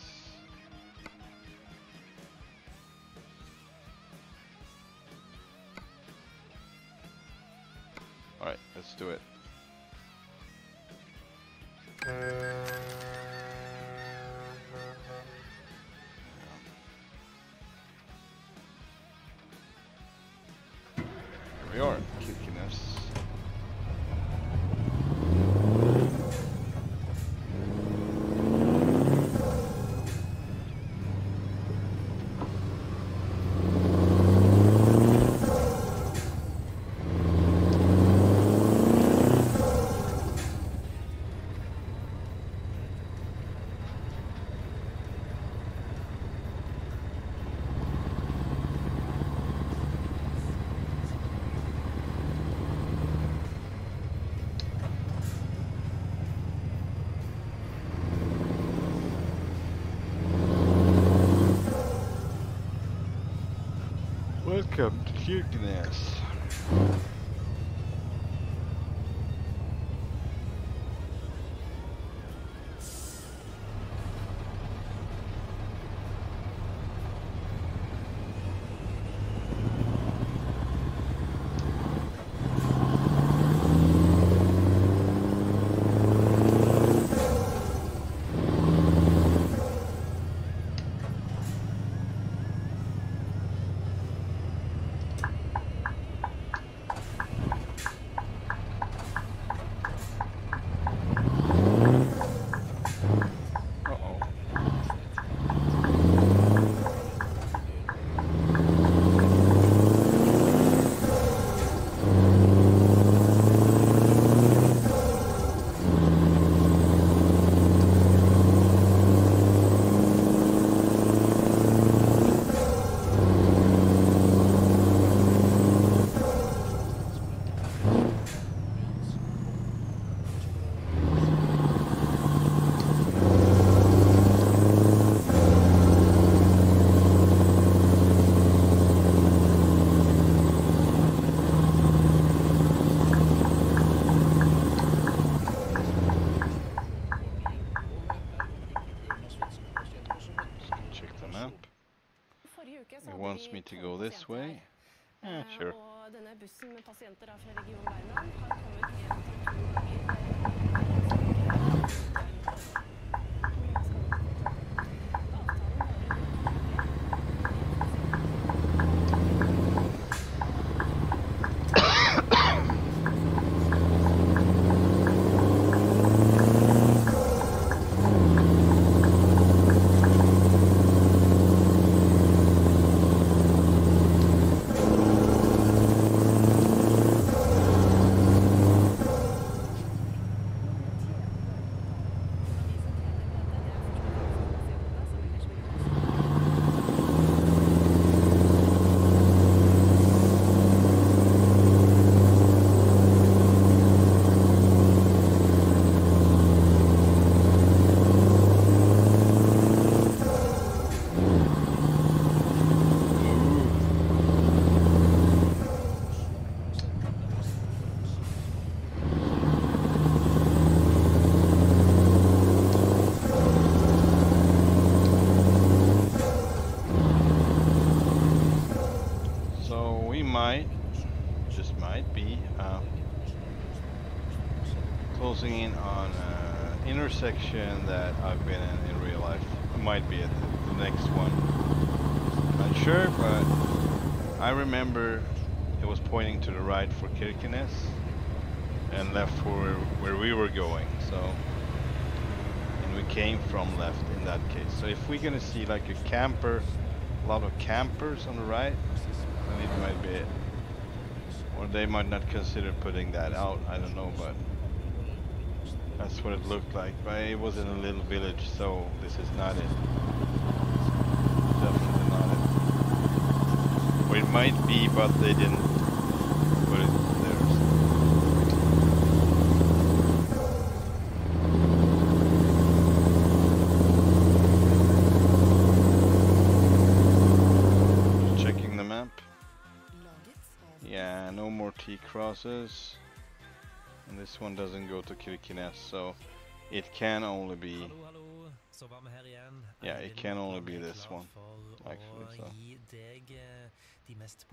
Kirkenes. patienter där för regionen. Right for Kirkenes and left for where we were going. So, and we came from left in that case. So if we're gonna see like a camper, a lot of campers on the right, then it might be it. Or they might not consider putting that out. I don't know, but that's what it looked like. But it was in a little village, so this is not it. Definitely not it. Or it might be, but they didn't more T crosses. And this one doesn't go to Kirkenes, so it can only be Hallo, hallo. Så var vi her igjen. Yeah, it can only be this one, actually, so. deg eh, de mest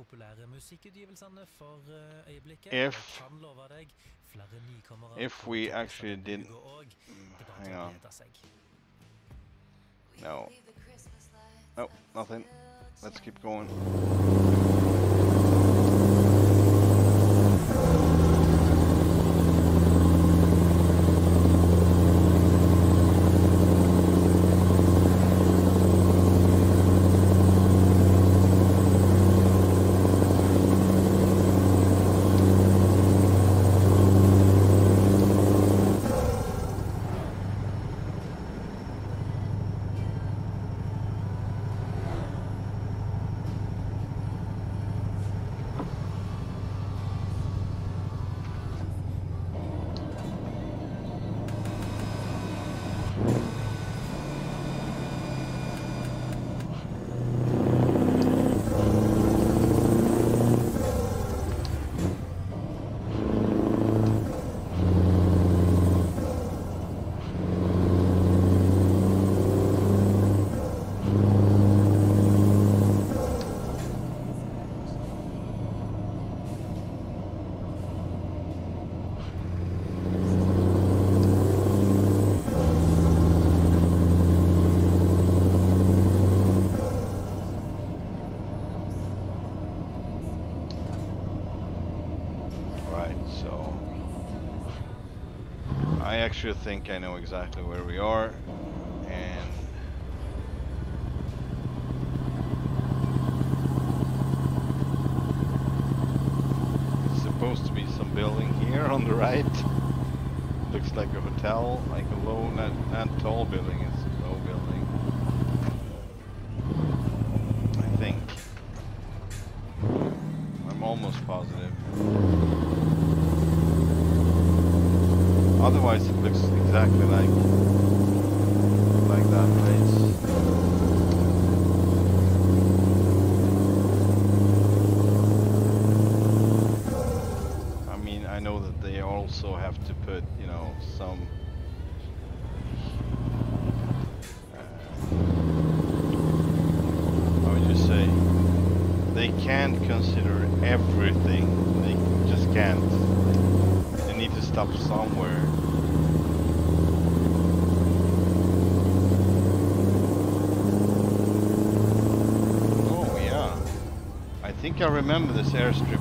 for eh. If- Jeg kan love deg flere nykommere. if we actually didn't- uka også. Mm, Det bare hang on. glede seg. No. Nope, nothing. Let's keep going. Right, so I think I know exactly where we are and it's supposed to be some building here on the right. Looks like a hotel, can't consider everything. They just can't. They need to stop somewhere. Oh yeah. I think I remember this airstrip.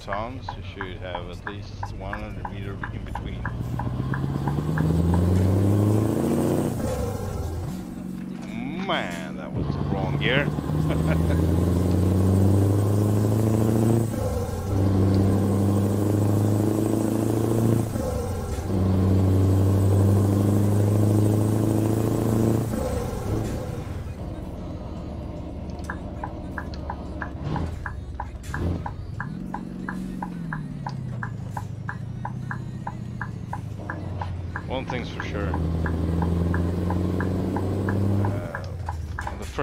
Tom.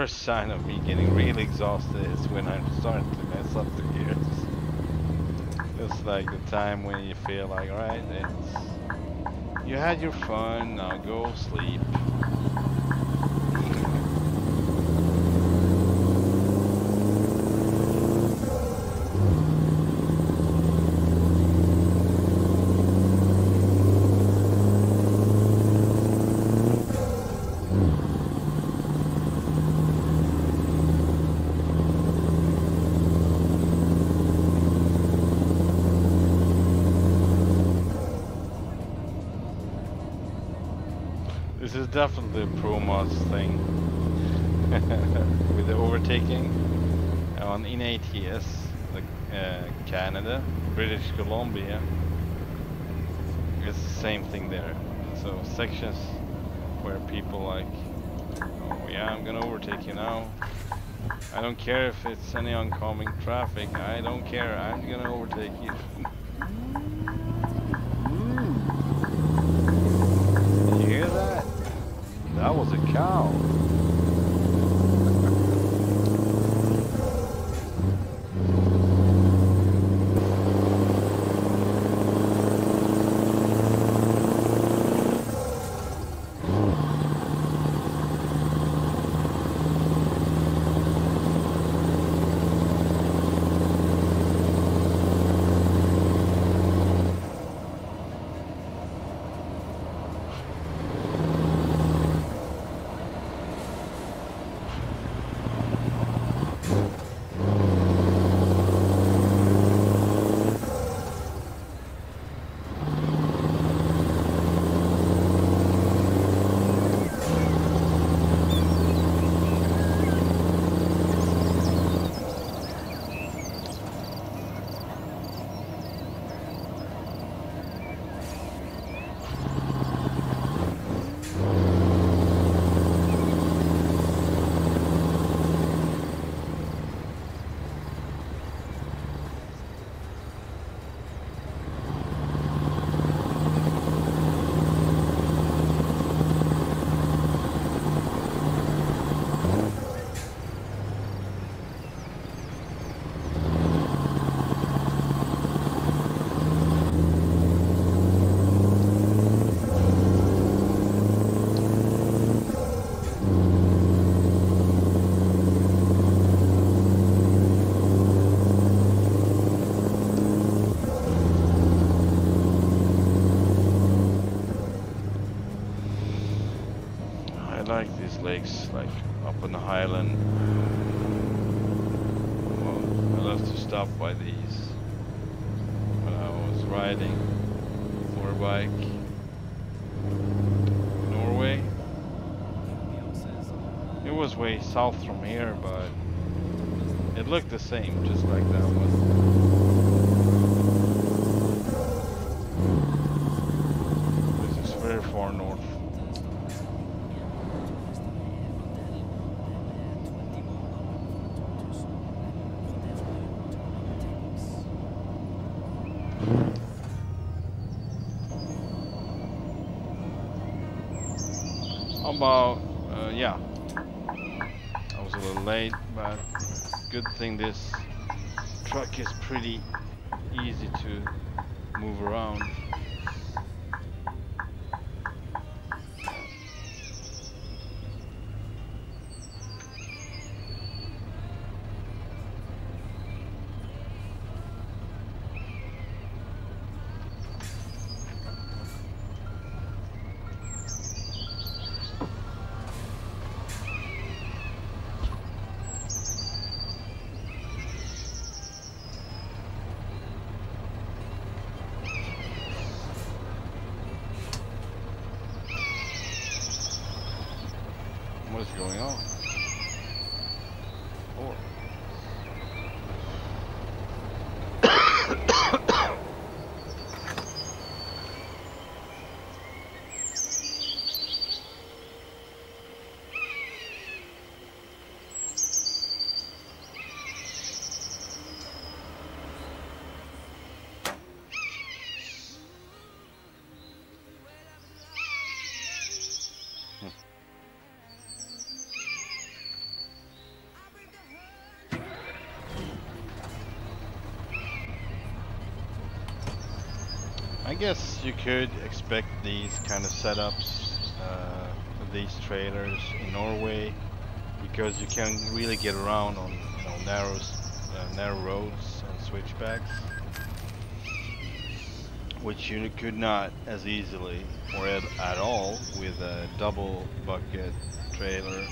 First sign of me getting really exhausted is when I'm starting to mess up the gears. It's like the time when you feel like, alright, it's you had your fun, now go sleep. This is definitely a ProMods thing with the overtaking on in ATS, like uh, Canada, British Columbia. It's the same thing there. So sections where people like, oh yeah, I'm gonna overtake you now. I don't care if it's any oncoming traffic. I don't care. I'm gonna overtake. You lakes, like up on the highland. Well, I love to stop by these when I was riding motorbike in Norway. It was way south from here, but it looked the same, just like that one. This is very far north. About, uh, yeah. I was a little late, but good thing this truck is pretty easy to move around. You could expect these kind of setups uh, these trailers in Norway because you can really get around on you know narrow uh, narrow roads and switchbacks, which you could not as easily or at, at all with a double bucket trailer.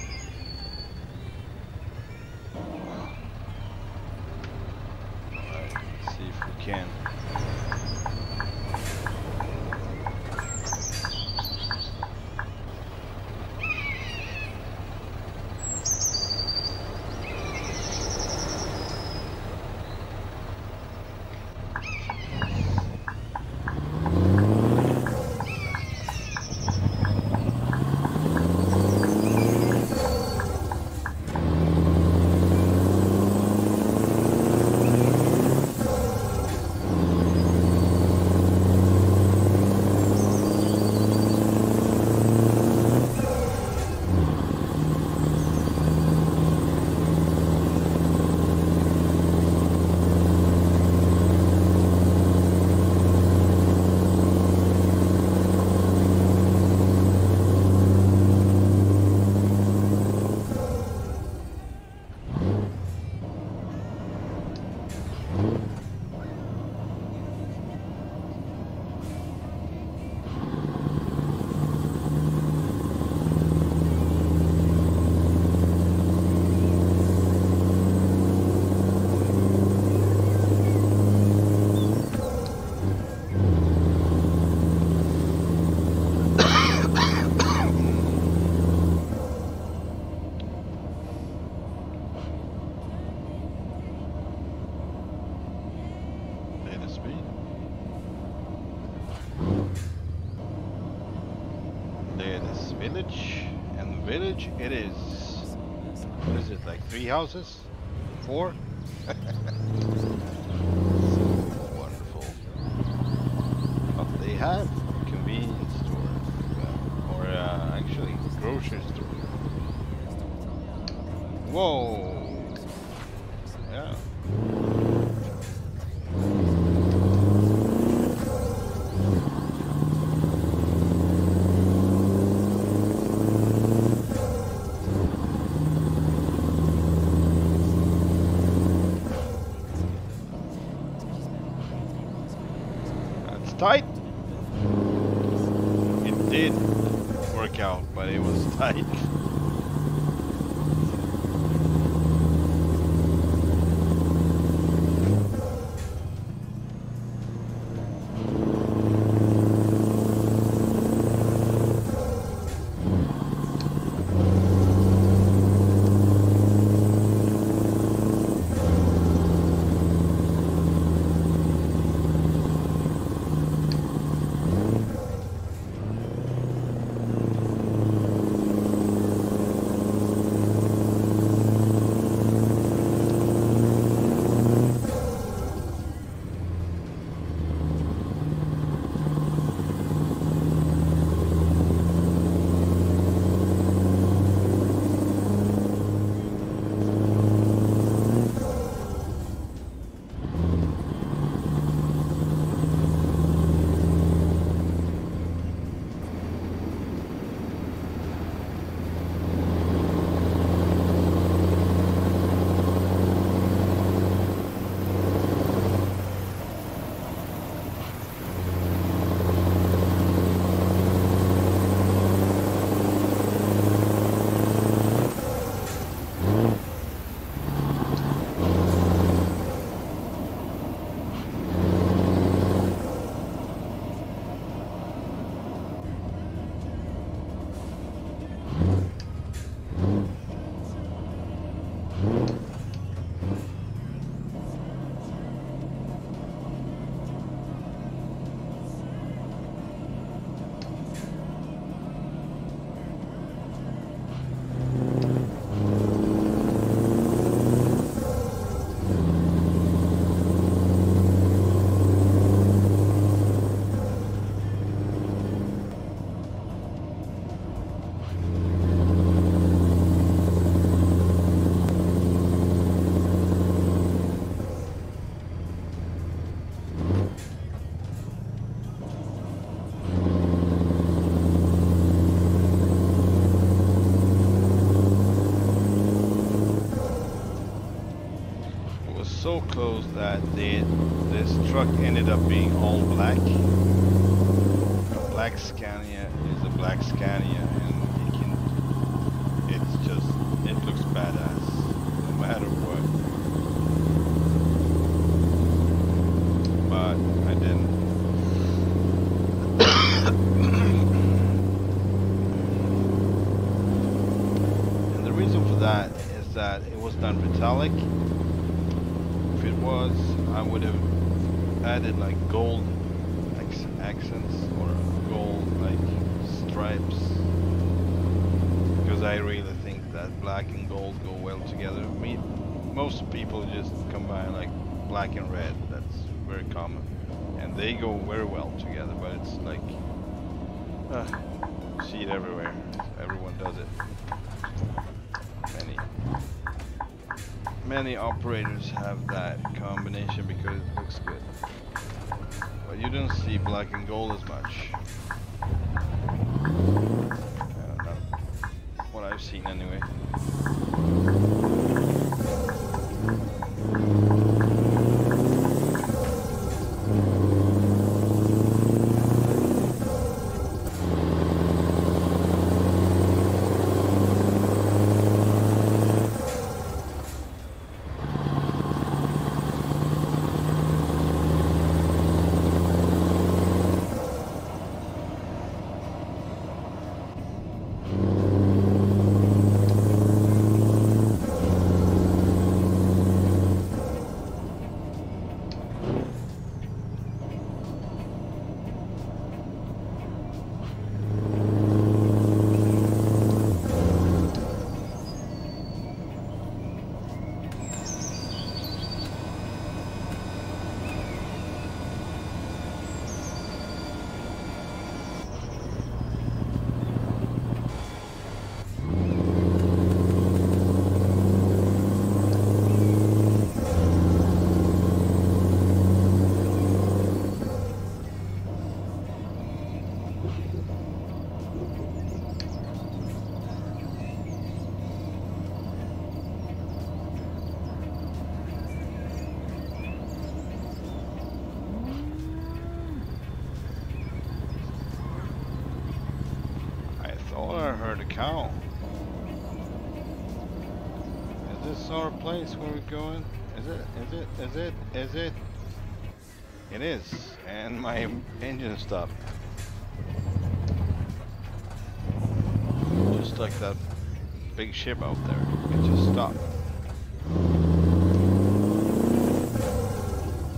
Houses? Four? Wonderful. But they have convenience store, uh, or uh, actually grocery store. Whoa! Yeah. That's tight. It did work out, but truck ended up being all black. A black Scania is a black Scania, and you can. It's just, it looks badass, no matter what. But I didn't. and the reason for that is that it was done metallic. If it was, I would have added like gold ac- accents or gold like stripes. Because I really think that black and gold go well together. Me, most people just combine like black and red. That's very common, and they go very well together. But it's like, uh, see it everywhere. Everyone does it. Many many operators have that combination because it looks good. Don't see black and gold as much. Uh, Don't. What I've seen anyway. I thought I heard a cow. Is this our place where we're going? Is it? Is it? Is it? It is. And my engine stopped. Just like that big ship out there. It just stopped.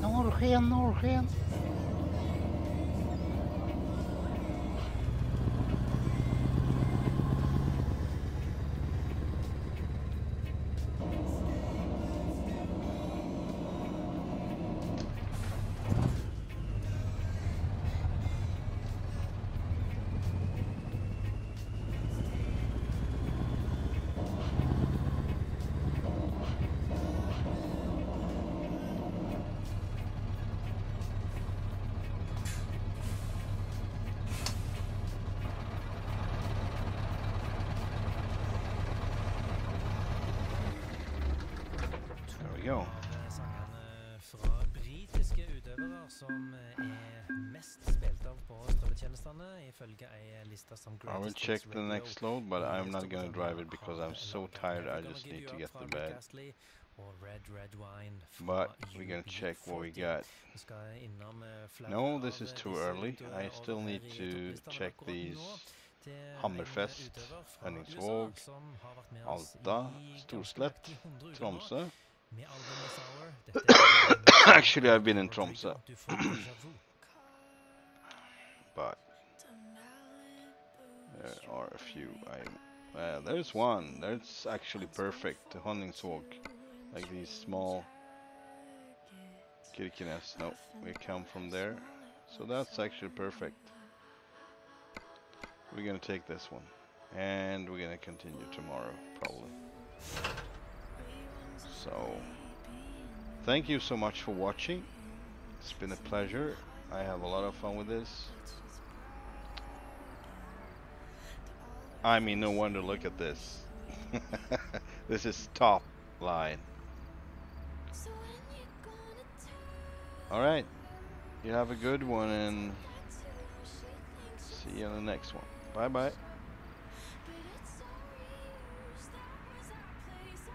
Norrsken, Norrsken. I will check the next load, but I'm not gonna drive it because I'm so tired. I just need to get to bed. Newcastle Red Red Wine But we're gonna check what we got. Vi skal innom flere No, this is too early. I still need to check these nå til en Hammerfest, Honningsvåg, USA som har vært Alta, Storslett, nøyaktig 100 uker nå. Tromsø. Med albumet Sour. Dette er Actually, I've been in Tromsø. Du får déjà vu. but there are a few. I uh, there's one. That's actually perfect. The Honningsvåg, like these small Kirkenes. No, we come from there, so that's actually perfect. We're gonna take this one, and we're gonna continue tomorrow probably. So, thank you so much for watching. It's been a pleasure. I have a lot of fun with this. I mean, no wonder, look at this. this is top line. All right. You have a good one and see you on the next one. Bye bye.